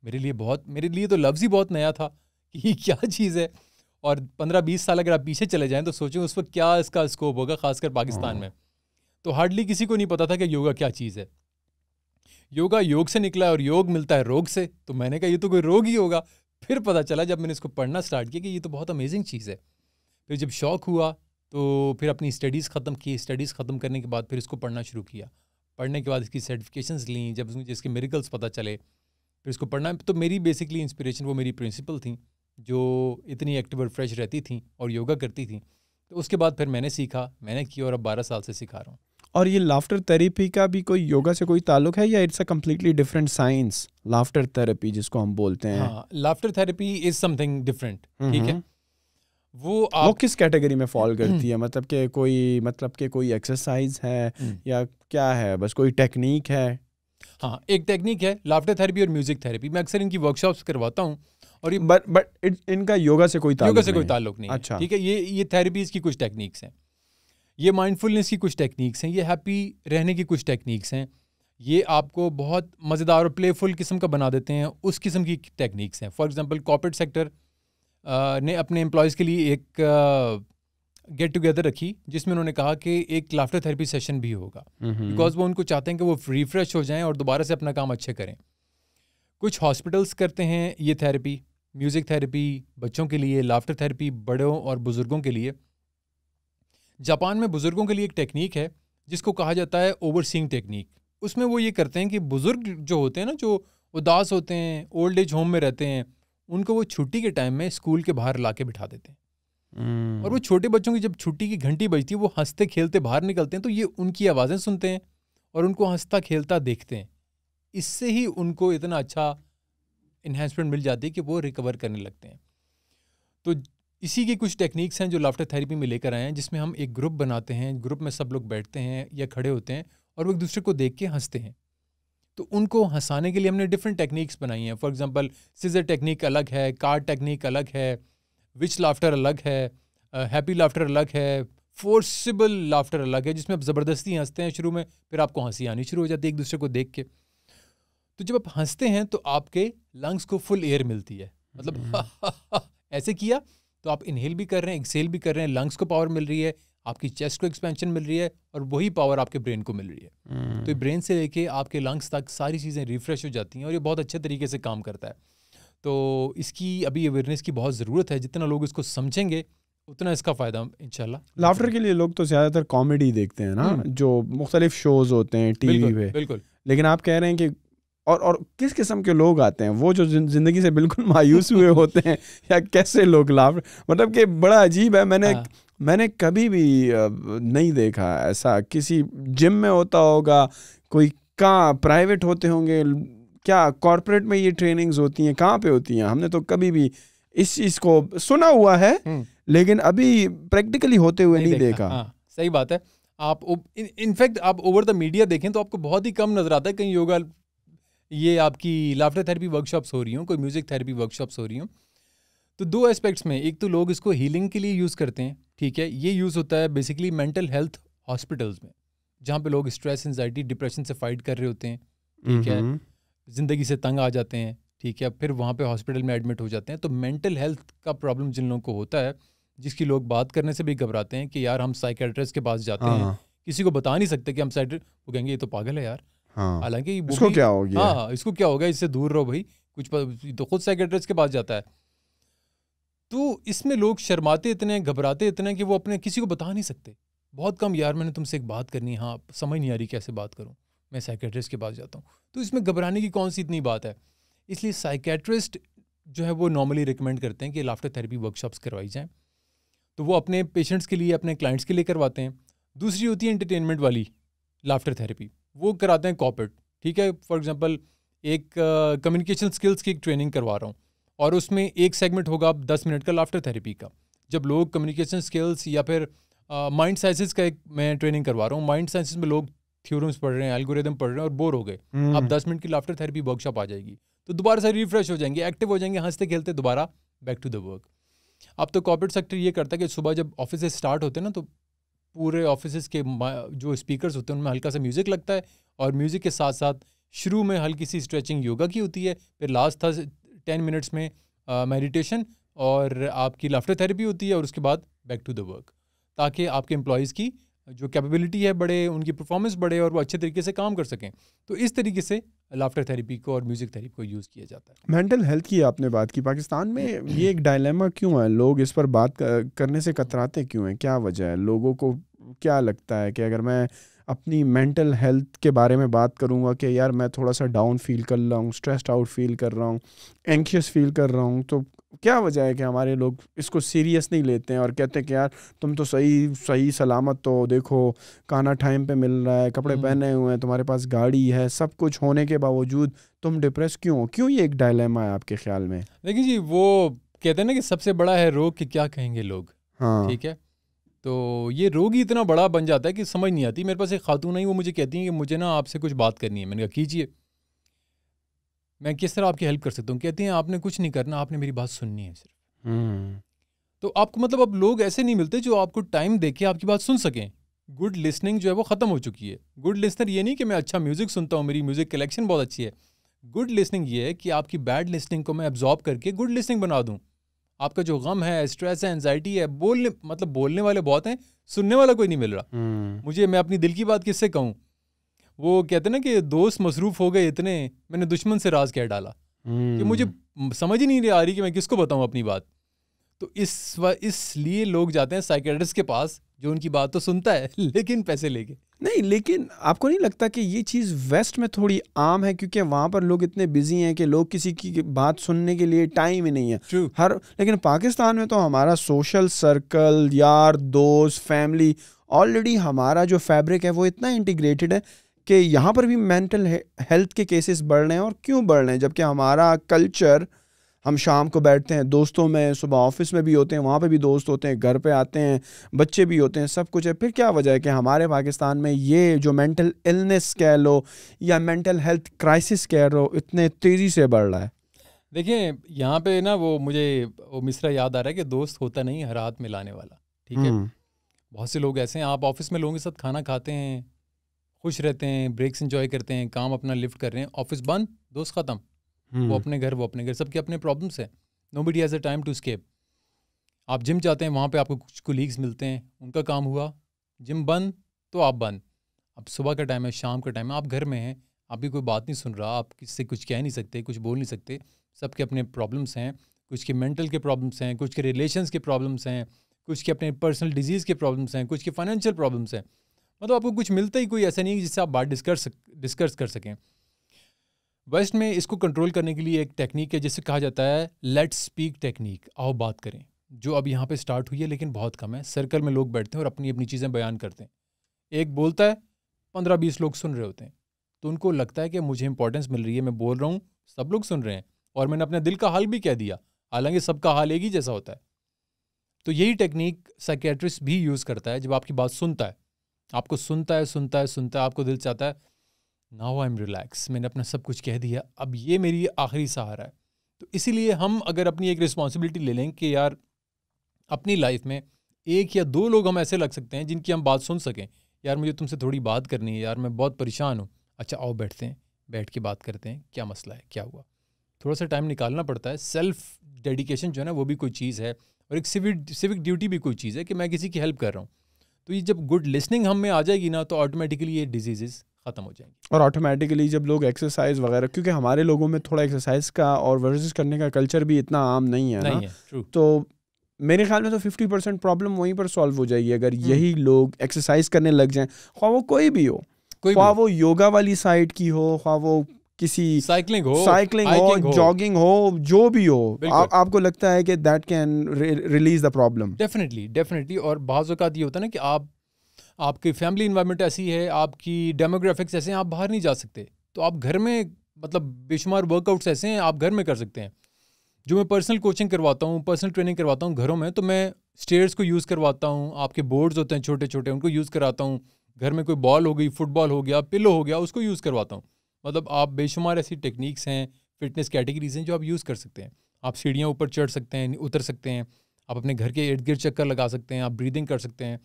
मेरे लिए बहुत मेरे लिए तो लफ्ज़ ही बहुत नया था कि ये क्या चीज़ है। और पंद्रह बीस साल अगर आप पीछे चले जाएँ तो सोचें उस वक्त क्या इसका स्कोप होगा खासकर पाकिस्तान हाँ। में। तो हार्डली किसी को नहीं पता था कि योगा क्या चीज़ है। योगा योग से निकला और योग मिलता है रोग से तो मैंने कहा, ये तो कोई रोग ही होगा। फिर पता चला, जब मैंने इसको पढ़ना स्टार्ट किया कि ये तो बहुत अमेजिंग चीज़ है। फिर जब शौक हुआ तो फिर अपनी स्टडीज़ ख़त्म की स्टडीज़ ख़त्म करने के बाद फिर इसको पढ़ना शुरू किया। पढ़ने के बाद इसकी सर्टिफिकेशंस ली, जब मुझे इसके मेरिकल्स पता चले, फिर इसको पढ़ना तो मेरी बेसिकली इंस्पिरेशन वो मेरी प्रिंसिपल थी, जो इतनी एक्टिव और फ्रेश रहती थी और योगा करती थी। तो उसके बाद फिर मैंने सीखा, मैंने किया और अब बारह साल से सिखा रहा हूँ। और ये लाफ्टर थेरेपी का भी कोई योगा से कोई ताल्लुक है या it's a completely different science laughter therapy जिसको हम बोलते हैं। हाँ, laughter therapy is something different ठीक है? वो आप वो किस कैटेगरी में फॉल करती है? मतलब कि कोई मतलब कि कोई एक्सरसाइज है हम्म। या क्या है? बस कोई टेक्निक है? हाँ एक टेक्निक है लाफ्टर थेरेपी और म्यूज़िक थेरेपी मैं अक्सर इनकी वर्कशॉप्स करवाता हूँ और ये बट बट इनका योगा से कोई ताल्लुक योगा से कोई ताल्लुक नहीं अच्छा। ठीक है? ये ये थेरेपीज की कुछ टेक्निक्स हैं। ये माइंडफुलनेस की कुछ टेक्निक्स हैं ये हैप्पी रहने की कुछ टेक्निक्स हैं। ये आपको बहुत मज़ेदार और प्लेफुल किस्म का बना देते हैं उस किस्म की टेक्निक्स हैं। फॉर एग्जांपल कॉर्पोरेट सेक्टर ने अपने एम्प्लॉयज़ के लिए एक गेट टुगेदर रखी जिसमें उन्होंने कहा कि एक लाफ्टर थेरेपी सेशन भी होगा। बिकॉज़ वो उनको चाहते हैं कि वो रिफ्रेश हो जाएँ और दोबारा से अपना काम अच्छे करें। कुछ हॉस्पिटल्स करते हैं ये थेरेपी म्यूज़िक थेरेपी बच्चों के लिए लाफ्टर थेरेपी बड़ों और बुज़ुर्गों के लिए। जापान में बुज़ुर्गों के लिए एक टेक्निक है जिसको कहा जाता है ओवरसीइंग टेक्निक। उसमें वो ये करते हैं कि बुज़ुर्ग जो होते हैं ना जो उदास होते हैं ओल्ड एज होम में रहते हैं उनको वो छुट्टी के टाइम में स्कूल के बाहर ला के बिठा देते हैं। हम्म। और वो छोटे बच्चों की जब छुट्टी की घंटी बजती है वो हँसते खेलते बाहर निकलते हैं तो ये उनकी आवाज़ें सुनते हैं और उनको हंसता खेलता देखते हैं। इससे ही उनको इतना अच्छा इन्हेंसमेंट मिल जाती है कि वो रिकवर करने लगते हैं। तो इसी की कुछ टेक्निक्स हैं जो लाफ्टर थेरेपी में लेकर आए हैं जिसमें हम एक ग्रुप बनाते हैं ग्रुप में सब लोग बैठते हैं या खड़े होते हैं और वो एक दूसरे को देख के हँसते हैं। तो उनको हंसाने के लिए हमने डिफरेंट टेक्निक्स बनाई हैं। फॉर एग्जांपल सीजर टेक्निक अलग है कार्ड टेक्निक अलग है विच लाफ्टर अलग है हैप्पी लाफ्टर अलग है फोर्सिबल लाफ्टर अलग है जिसमें आप ज़बरदस्ती हँसते हैं शुरू में फिर आपको हँसी आनी शुरू हो जाती है एक दूसरे को देख के। तो जब आप हँसते हैं तो आपके लंग्स को फुल एयर मिलती है। मतलब ऐसे किया तो आप इनहेल भी कर रहे हैं एक्सेल भी कर रहे हैं लंग्स को पावर मिल रही है आपकी चेस्ट को एक्सपेंशन मिल रही है और वही पावर आपके ब्रेन को मिल रही है। हम्म। तो ब्रेन से लेके आपके लंग्स तक सारी चीज़ें रिफ्रेश हो जाती हैं और ये बहुत अच्छे तरीके से काम करता है। तो इसकी अभी अवेयरनेस की बहुत ज़रूरत है जितना लोग इसको समझेंगे उतना इसका फ़ायदा इंशाल्लाह लाफ्टर के लिए लोग तो ज़्यादातर कॉमेडी देखते हैं ना हम्म। जो मुख्तलिफ़ शोज़ होते हैं टीवी बिल्कुल पे। बिल्कुल। लेकिन आप कह रहे हैं कि और और किस किस्म के लोग आते हैं? वो जो ज़िंदगी से बिल्कुल मायूस हुए होते हैं या कैसे लोग लाफ मतलब कि बड़ा अजीब है। मैंने हाँ, मैंने कभी भी नहीं देखा ऐसा। किसी जिम में होता होगा कोई कहाँ प्राइवेट होते होंगे क्या कॉरपोरेट में ये ट्रेनिंग्स होती हैं कहाँ पे होती हैं? हमने तो कभी भी इस चीज़ को सुना हुआ है हम्म। लेकिन अभी प्रैक्टिकली होते हुए नहीं, नहीं देखा। देखा। हाँ सही बात है। आप इनफैक्ट आप ओवर द मीडिया देखें तो आपको बहुत ही कम नज़र आता है कहीं योगा ये आपकी लाफ्टर थेरेपी वर्कशॉप्स हो रही हों कोई म्यूज़िक थेरेपी वर्कशॉप्स हो रही हों तो दो एस्पेक्ट्स में एक तो लोग इसको हीलिंग के लिए यूज़ करते हैं ठीक है? ये यूज़ होता है बेसिकली मेंटल हेल्थ हॉस्पिटल्स में जहाँ पे लोग स्ट्रेस एनजाइटी डिप्रेशन से फाइट कर रहे होते हैं ठीक है? हम्म, ज़िंदगी से तंग आ जाते हैं ठीक है? फिर वहाँ पे हॉस्पिटल में एडमिट हो जाते हैं तो मेंटल हेल्थ का प्रॉब्लम जिन लोगों को होता है जिसकी लोग बात करने से भी घबराते हैं कि यार हम साइकेट्रिस्ट के पास जाते हैं हाँ किसी को बता नहीं सकते कि हम साइड वो कहेंगे ये तो पागल है यार। हाँ। हालाँकि इसको क्या हो गया? हाँ इसको क्या होगा इससे दूर रहो भाई। कुछ तो खुद साइकेट्रिस्ट के पास जाता है। तो इसमें लोग शर्माते इतने घबराते इतने कि वो अपने किसी को बता नहीं सकते। बहुत कम यार मैंने तुमसे एक बात करनी है। हाँ समझ नहीं आ रही कैसे बात करूँ। मैं साइकेट्रिस्ट के पास जाता हूँ। तो इसमें घबराने की कौन सी इतनी बात है? इसलिए साइकेट्रिस्ट जो है वो नॉर्मली रिकमेंड करते हैं कि लाफ्टर थेरेपी वर्कशॉप्स करवाई जाएँ। तो वो अपने पेशेंट्स के लिए अपने क्लाइंट्स के लिए करवाते हैं। दूसरी होती है एंटरटेनमेंट वाली लाफ्टर थेरेपी वो कराते हैं कॉपरेट ठीक है? फॉर एग्जांपल एक कम्युनिकेशन uh, स्किल्स की एक ट्रेनिंग करवा रहा हूँ और उसमें एक सेगमेंट होगा दस मिनट का लाफ्टर थेरेपी का। जब लोग कम्युनिकेशन स्किल्स या फिर माइंड साइंसेस का एक मैं ट्रेनिंग करवा रहा हूँ माइंड साइंसेस में लोग थ्योरम्स पढ़ रहे हैं एल्गोरिदम पढ़ रहे हैं और बोर हो गए। हम्म, अब दस मिनट की लाफ्टर थेरेपी वर्कशॉप आ जाएगी। तो दोबारा से रिफ्रेश हो जाएँगे एक्टिव हो जाएँगे हँसते खेलते दोबारा बैक टू द वर्क अब तो कॉर्पोरेट सेक्टर ये करता है कि सुबह जब ऑफ़िस स्टार्ट होते हैं ना तो पूरे ऑफ़िस के जो स्पीकर्स होते हैं, उनमें हल्का सा म्यूज़िक लगता है और म्यूज़िक के साथ साथ शुरू में हल्की सी स्ट्रेचिंग योगा की होती है, फिर लास्ट था टेन मिनट्स में मेडिटेशन और आपकी लाफ्टर थेरेपी होती है और उसके बाद बैक टू द वर्क ताकि आपके एम्प्लॉयज़ की जो कैपेबिलिटी है बढ़े उनकी परफॉर्मेंस बढ़े और वो अच्छे तरीके से काम कर सकें। तो इस तरीके से लाफ्टर थेरेपी को और म्यूज़िक थेरेपी को यूज़ किया जाता है। मेंटल हेल्थ की आपने बात की, पाकिस्तान में ये एक डायलेमा क्यों है? लोग इस पर बात करने से कतराते क्यों हैं? क्या वजह है? लोगों को क्या लगता है कि अगर मैं अपनी मेंटल हेल्थ के बारे में बात करूँगा कि यार मैं थोड़ा सा डाउन फील कर रहा हूँ स्ट्रेस्ड आउट फील कर रहा हूँ एंशियस फील कर रहा हूँ तो क्या वजह है कि हमारे लोग इसको सीरियस नहीं लेते हैं और कहते हैं कि यार तुम तो सही सही सलामत हो देखो खाना टाइम पे मिल रहा है कपड़े हम्म। पहने हुए हैं तुम्हारे पास गाड़ी है सब कुछ होने के बावजूद तुम डिप्रेस क्यों हो? क्यों ये एक डायलेमा है आपके ख्याल में? देखिए जी वो कहते हैं ना कि सबसे बड़ा है रोग कि क्या कहेंगे लोग? हाँ। ठीक है? तो ये रोग ही इतना बड़ा बन जाता है कि समझ नहीं आती। मेरे पास एक खातून आई वो मुझे कहती है कि मुझे ना आपसे कुछ बात करनी है। मैंने कहा कीजिए। मैं किस तरह आपकी हेल्प कर सकता हूँ? कहती हैं आपने कुछ नहीं करना आपने मेरी बात सुननी है सिर्फ़। हम्म, तो आपको मतलब अब लोग ऐसे नहीं मिलते जो आपको टाइम दे के आपकी बात सुन सकें। गुड लिसनिंग जो है वो ख़त्म हो चुकी है। गुड लिसनर ये नहीं कि मैं अच्छा म्यूज़िक सुनता हूँ मेरी म्यूज़िक कलेक्शन बहुत अच्छी है। गुड लिसनिंग ये है कि आपकी बैड लिसनिंग को मैं एब्जॉर्ब करके गुड लिसनिंग बना दूँ। आपका जो गम है स्ट्रेस है एनजाइटी है बोलने मतलब बोलने वाले बहुत हैं सुनने वाला कोई नहीं मिल रहा। हम्म, मुझे मैं अपनी दिल की बात किससे कहूँ? वो कहते हैं ना कि दोस्त मसरूफ़ हो गए इतने मैंने दुश्मन से राज कह डाला। कि हम्म, मुझे समझ ही नहीं आ रही कि मैं किसको बताऊँ अपनी बात। तो इस इसलिए लोग जाते हैं साइकेट्रिस्ट के पास जो उनकी बात तो सुनता है लेकिन पैसे लेके। नहीं लेकिन आपको नहीं लगता कि ये चीज़ वेस्ट में थोड़ी आम है? क्योंकि वहाँ पर लोग इतने बिज़ी हैं कि लोग किसी की बात सुनने के लिए टाइम ही नहीं है। ट्रू हर लेकिन पाकिस्तान में तो हमारा सोशल सर्कल यार दोस्त फैमिली ऑलरेडी हमारा जो फैब्रिक है वो इतना इंटीग्रेटेड है कि यहाँ पर भी मेंटल हेल्थ के केसेस बढ़ रहे हैं और क्यों बढ़ रहे हैं? जबकि हमारा कल्चर हम शाम को बैठते हैं दोस्तों में सुबह ऑफ़िस में भी होते हैं वहाँ पे भी दोस्त होते हैं घर पे आते हैं बच्चे भी होते हैं सब कुछ है। फिर क्या वजह है कि हमारे पाकिस्तान में ये जो मेंटल इलनेस कह लो या मेंटल हेल्थ क्राइसिस कह लो इतने तेज़ी से बढ़ रहा है? देखिए यहाँ पे ना वो मुझे वो मिसरा याद आ रहा है कि दोस्त होता नहीं हर हाथ मिलाने वाला ठीक है? हम्म, बहुत से लोग ऐसे हैं आप ऑफ़िस में लोगों के साथ खाना खाते हैं खुश रहते हैं ब्रेक्स इंजॉय करते हैं काम अपना लिफ्ट कर रहे हैं ऑफ़िस बंद दोस्त ख़त्म। वो अपने घर वो अपने घर सबके अपने प्रॉब्लम्स हैं। Nobody has a time to escape आप जिम जाते हैं वहाँ पे आपको कुछ कुलीग्स मिलते हैं उनका काम हुआ। जिम बंद तो आप बंद। अब सुबह का टाइम है शाम का टाइम है आप घर में हैं आपकी कोई बात नहीं सुन रहा आप किससे कुछ कह नहीं सकते कुछ बोल नहीं सकते। सबके अपने प्रॉब्लम्स हैं कुछ के मेंटल के प्रॉब्लम्स हैं कुछ के रिलेशंस के प्रॉब्लम्स हैं कुछ के अपने पर्सनल डिज़ीज़ के प्रॉब्लम्स हैं कुछ के फाइनेंशियल प्रॉब्लम्स हैं। मतलब आपको कुछ मिलता ही कोई ऐसा नहीं है जिससे आप बात डिस्कस डिस्कस कर सकें। वेस्ट में इसको कंट्रोल करने के लिए एक टेक्निक है, जिसे कहा जाता है लेट स्पीक टेक्निक आओ बात करें। जो अब यहाँ पे स्टार्ट हुई है, लेकिन बहुत कम है। सर्कल में लोग बैठते हैं और अपनी अपनी चीज़ें बयान करते हैं। एक बोलता है पंद्रह बीस लोग सुन रहे होते हैं। तो उनको लगता है कि मुझे इंपॉर्टेंस मिल रही है, मैं बोल रहा हूँ, सब लोग सुन रहे हैं। और मैंने अपने दिल का हाल भी कह दिया। हालाँकि सबका हाल एक ही जैसा होता है। तो यही टेक्निक साइकेट्रिस्ट भी यूज़ करता है, जब आपकी बात सुनता है। आपको सुनता है सुनता है सुनता है, आपको दिल चाहता है नाउ आई एम रिलैक्स मैंने अपना सब कुछ कह दिया। अब ये मेरी आखिरी सहारा है। तो इसीलिए हम अगर अपनी एक रिस्पॉन्सिबिलिटी ले लें कि यार, अपनी लाइफ में एक या दो लोग हम ऐसे लग सकते हैं जिनकी हम बात सुन सकें। यार, मुझे तुमसे थोड़ी बात करनी है। यार, मैं बहुत परेशान हूँ। अच्छा आओ बैठते हैं। बैठ के बात करते हैं। क्या मसला है? क्या हुआ? थोड़ा सा टाइम निकालना पड़ता है। सेल्फ डेडिकेशन जो है ना, वो भी कोई चीज़ है। और एक सिविक सिविक ड्यूटी भी कोई चीज़ है कि मैं किसी की हेल्प कर रहा हूँ। तो ये जब गुड लिसनिंग हम में आ जाएगी ना तो ऑटोमेटिकली ये डिज़ीज़ ख़त्म हो जाएँगी। और ऑटोमेटिकली जब लोग एक्सरसाइज वगैरह क्योंकि हमारे लोगों में थोड़ा एक्सरसाइज का और वर्जिश करने का कल्चर भी इतना आम नहीं है नहीं ना है तो मेरे ख्याल में तो फिफ्टी परसेंट प्रॉब्लम वहीं पर सॉल्व हो जाएगी अगर हम्म। यही लोग एक्सरसाइज करने लग जाएँ ख्वाह वो कोई भी हो। ख्वाह वो योगा वाली साइड की हो ख्वाह वो किसी साइकिलिंग हो साइकिलिंग हो जॉगिंग हो। जो भी हो आ, आपको लगता है कि that can release the problem definitely definitely और बाज़ अवत ये होता है ना कि आप आपकी फैमिली इन्वायरमेंट ऐसी है, आपकी डेमोग्राफिक्स ऐसे हैं, आप बाहर नहीं जा सकते। तो आप घर में मतलब बेशुमार वर्कआउट्स ऐसे हैं, आप घर में कर सकते हैं। जो मैं पर्सनल कोचिंग करवाता हूँ पर्सनल ट्रेनिंग करवाता हूँ घरों में तो मैं स्टेयर्स को यूज़ करवाता हूँ, आपके बोर्ड्स होते हैं छोटे छोटे उनको यूज़ कराता हूँ। घर में कोई बॉल हो गई फुटबॉल हो गया पिलो हो गया, उसको यूज़ करवाता हूँ। मतलब आप बेशुमार ऐसी टेक्निक्स हैं फिटनेस कैटेगरीज हैं, जो आप यूज़ कर सकते हैं। आप सीढ़ियाँ ऊपर चढ़ सकते हैं, उतर सकते हैं। आप अपने घर के इर्द गिर्द चक्कर लगा सकते हैं, आप ब्रीदिंग कर सकते हैं।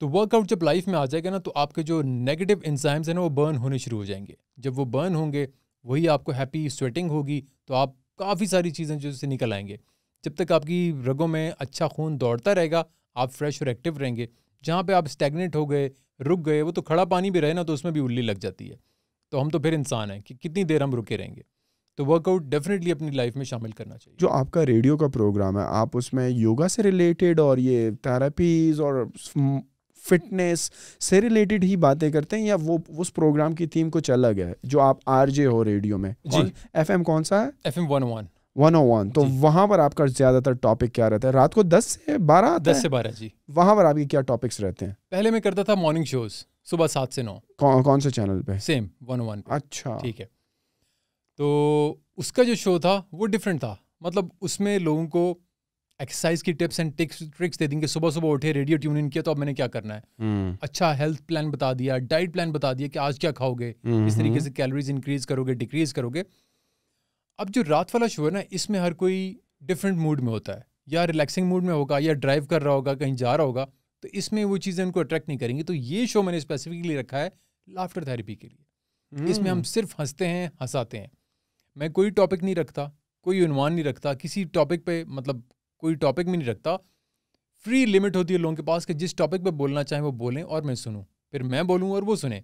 तो वर्कआउट जब लाइफ में आ जाएगा ना तो आपके जो नेगेटिव इंजाइम्स हैं ना, वो बर्न होने शुरू हो जाएँगे। जब वो बर्न होंगे, वही आपको हैप्पी स्वेटिंग होगी तो आप काफ़ी सारी चीज़ें जो से निकल आएँगे। जब तक आपकी रगों में अच्छा खून दौड़ता रहेगा, आप फ्रेश और एक्टिव रहेंगे। जहाँ पे आप स्टैगनेट हो गए, रुक गए, वो तो खड़ा पानी भी रहे ना तो उसमें भी उल्ली लग जाती है। तो हम तो फिर इंसान हैं कि कितनी देर हम रुके रहेंगे। तो वर्कआउट डेफिनेटली अपनी लाइफ में शामिल करना चाहिए। जो आपका रेडियो का प्रोग्राम है, आप उसमें योगा से रिलेटेड और ये थेरेपीज और फिटनेस से रिलेटेड ही बातें करते हैं या वो उस प्रोग्राम की थीम कुछ अलग है जो आप आरजे हो रेडियो में? जी। एफएम कौन सा है? F M one one one O one तो। वहाँ पर आपका ज़्यादातर टॉपिक क्या रहता है? रात को दस से बारह दस से बारह जी। वहाँ पर आपके क्या टॉपिक्स रहते हैं? पहले मैं करता था मॉर्निंग शोज़ सुबह सात से नौ। कौन कौन से चैनल पे? सेम वन वन अच्छा। ठीक है। तो उसका जो शो था वो डिफरेंट था। मतलब उसमें लोगों को एक्सरसाइज की टिप्स एंड टिक्स ट्रिक्स दे देंगे। सुबह सुबह उठे रेडियो ट्यून इन किया तो अब मैंने क्या करना है? हम्म, अच्छा हेल्थ प्लान बता दिया डाइट प्लान बता दिया कि आज क्या खाओगे हम्म, किस तरीके हम्म, से कैलोरीज इंक्रीज करोगे डिक्रीज करोगे। अब जो रात वाला शो है ना इसमें हर कोई डिफरेंट मूड में होता है। या रिलैक्सिंग मूड में होगा या ड्राइव कर रहा होगा कहीं जा रहा होगा तो इसमें वो चीज़ें उनको अट्रैक्ट नहीं करेंगी। तो ये शो मैंने स्पेसिफिकली रखा है लाफ्टर थेरेपी के लिए। इसमें हम। सिर्फ़ हँसते हैं हंसाते हैं। मैं कोई टॉपिक नहीं रखता कोई उनवान नहीं रखता किसी टॉपिक पे मतलब कोई टॉपिक भी नहीं रखता। फ्री लिमिट होती है लोगों के पास कि जिस टॉपिक पे बोलना चाहें वो बोलें और मैं सुनूं। फिर मैं बोलूँ और वो सुने।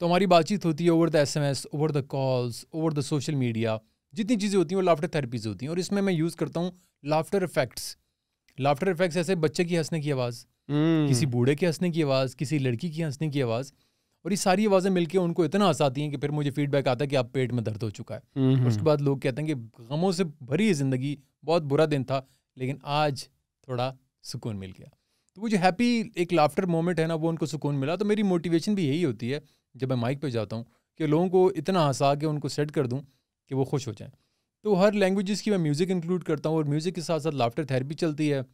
तो हमारी बातचीत होती है over the S M S over the calls over the social media जितनी चीज़ें होती हैं वो लाफ्टर थेरेपीज होती हैं और इसमें मैं यूज़ करता हूँ लाफ्टर इफेक्ट्स लाफ्टर इफेक्ट्स ऐसे बच्चे की हंसने की आवाज़ हम्म। किसी बूढ़े के हंसने की आवाज़ किसी लड़की की हंसने की आवाज़। और ये सारी आवाज़ें मिलकर उनको इतना हंसाती हैं कि फिर मुझे फीडबैक आता है कि आप पेट में दर्द हो चुका है। हम्म, उसके बाद लोग कहते हैं कि गमों से भरी है ज़िंदगी बहुत बुरा दिन था। लेकिन आज थोड़ा सुकून मिल गया। तो वो जो हैप्पी एक लाफ्टर मोमेंट है ना, वो उनको सुकून मिला। तो मेरी मोटिवेशन भी यही होती है, जब मैं माइक पे जाता हूँ, कि लोगों को इतना हंसा के उनको सेट कर दूँ, कि वो खुश हो जाएँ। तो हर लैंग्वेजेस की मैं म्यूज़िक इंक्लूड करता हूँ और म्यूज़िक के साथ साथ लाफ्टर थेरेपी चलती है।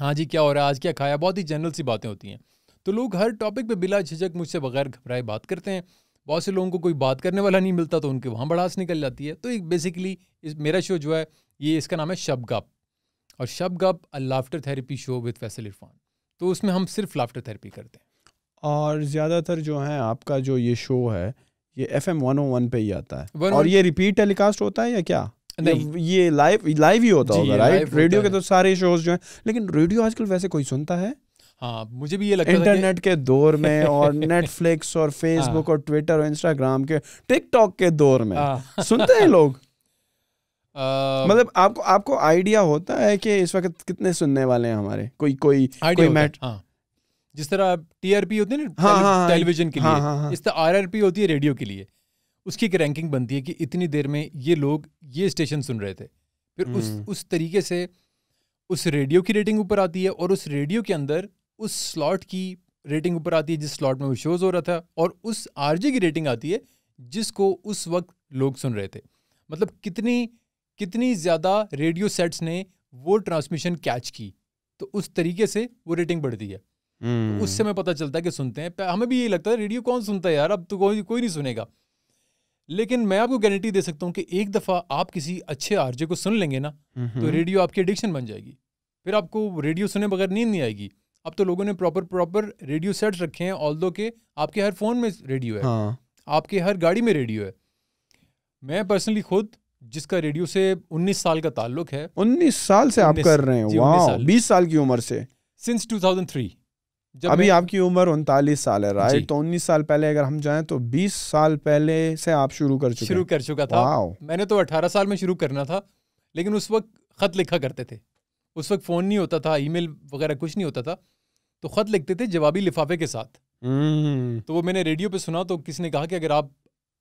हाँ जी, क्या हो रहा है? आज क्या खाया? बहुत ही जनरल सी बातें होती हैं। तो लोग हर टॉपिक पे बिला झिझक मुझसे बगैर घबराए बात करते हैं। बहुत से लोगों को कोई बात करने वाला नहीं मिलता तो उनके वहाँ बड़ास निकल जाती है। तो एक बेसिकली इस मेरा शो जो है, ये इसका नाम है शब गप और शब गप a laughter therapy show with Faisal Irfan तो उसमें हम सिर्फ़ लाफ्टर थेरेपी करते हैं। और ज़्यादातर जो है आपका जो ये शो है ये F M one O one पे ही आता है। 101 और ये रिपीट टेलीकास्ट होता है या क्या? नहीं। ये- लाइव लाइव ही होता होगा राइट रेडियो के तो सारे शोज़ जो हैं लेकिन रेडियो आजकल वैसे कोई सुनता है? हाँ मुझे भी ये लगता कि इंटरनेट के दौर में और नेटफ्लिक्स और फेसबुक और ट्विटर और इंस्टाग्राम के टिकटॉक के दौर में। हाँ, सुनते हैं लोग? आ, मतलब आपको आपको आइडिया होता है कि इस वक्त कितने सुनने वाले हैं हमारे? कोई कोई कोई मैट हाँ जिस तरह टीआरपी होती है ना हाँ, टेली- हाँ, हाँ, टेलीविज़न के लिए हाँ हाँ। हाँ इस तरह आरआरपी होती है रेडियो के लिए उसकी एक रैंकिंग बनती है कि इतनी देर में ये लोग ये स्टेशन सुन रहे थे। फिर उस हम्म। उस तरीके से उस रेडियो की रेटिंग ऊपर आती है और उस रेडियो के अंदर उस स्लॉट की रेटिंग ऊपर आती है जिस स्लॉट में वो शोज़ हो रहा था और उस आरजे की रेटिंग आती है जिसको उस वक्त लोग सुन रहे थे। मतलब कितनी कितनी ज़्यादा रेडियो सेट्स ने वो ट्रांसमिशन कैच की। तो उस तरीके से वो रेटिंग बढ़ती है। हम्म। तो उससे हमें पता चलता है कि सुनते हैं। हमें भी यही लगता है रेडियो कौन सुनता है यार? अब तो कोई कोई नहीं सुनेगा। लेकिन मैं आपको गारंटी दे सकता हूँ कि एक दफ़ा आप किसी अच्छे आरजे को सुन लेंगे ना हम्म। तो रेडियो आपकी एडिक्शन बन जाएगी। फिर आपको रेडियो सुने बगैर नींद नहीं आएगी। अब तो लोगों ने प्रॉपर प्रॉपर रेडियो सेट्स रखे हैं ऑल दो के आपके हर फ़ोन में रेडियो है। हाँ। आपके हर गाड़ी में रेडियो है। मैं पर्सनली खुद जिसका रेडियो से 19 साल का ताल्लुक है। उन्नीस साल से आप कर रहे हैं। वाह। बीस साल की उम्र से। सिंस 2003 जब अभी आपकी उम्र उनतालीस साल है राइट तो उन्नीस साल पहले अगर हम जाएँ तो बीस साल पहले से आप शुरू कर चुके शुरू कर चुका था। मैंने तो 18 साल में शुरू करना था लेकिन उस वक्त ख़त लिखा करते थे। उस वक्त फ़ोन नहीं होता था ईमेल वगैरह कुछ नहीं होता था। तो ख़त लिखते थे जवाबी लिफाफे के साथ। हम्म, तो वो मैंने रेडियो पे सुना तो किसी ने कहा कि अगर आप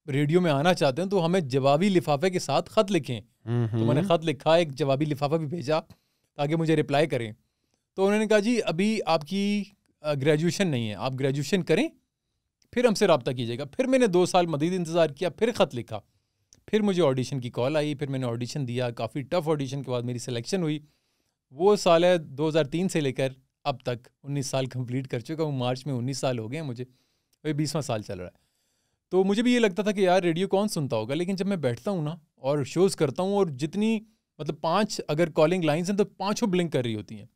रेडियो में आना चाहते हैं तो हमें जवाबी लिफाफे के साथ ख़त लिखें। तो मैंने ख़त लिखा एक जवाबी लिफाफा भी भेजा ताकि मुझे रिप्लाई करें। तो उन्होंने कहा जी अभी आपकी ग्रेजुएशन नहीं है आप ग्रेजुएशन करें फिर हमसे रबता कीजिएगा। फिर मैंने दो साल मदीद इंतज़ार किया फिर ख़त लिखा। फिर मुझे ऑडिशन की कॉल आई फिर मैंने ऑडिशन दिया काफ़ी टफ ऑडिशन के बाद मेरी सिलेक्शन हुई। वो साल है 2003 से लेकर अब तक 19 साल कंप्लीट कर चुका हूँ मार्च में 19 साल हो गए हैं मुझे वही बीसवां साल चल रहा है। तो मुझे भी ये लगता था कि यार रेडियो कौन सुनता होगा? लेकिन जब मैं बैठता हूँ ना और शोज़ करता हूँ और जितनी मतलब पाँच अगर कॉलिंग लाइन्स हैं तो पाँचों ब्लिंक कर रही होती हैं।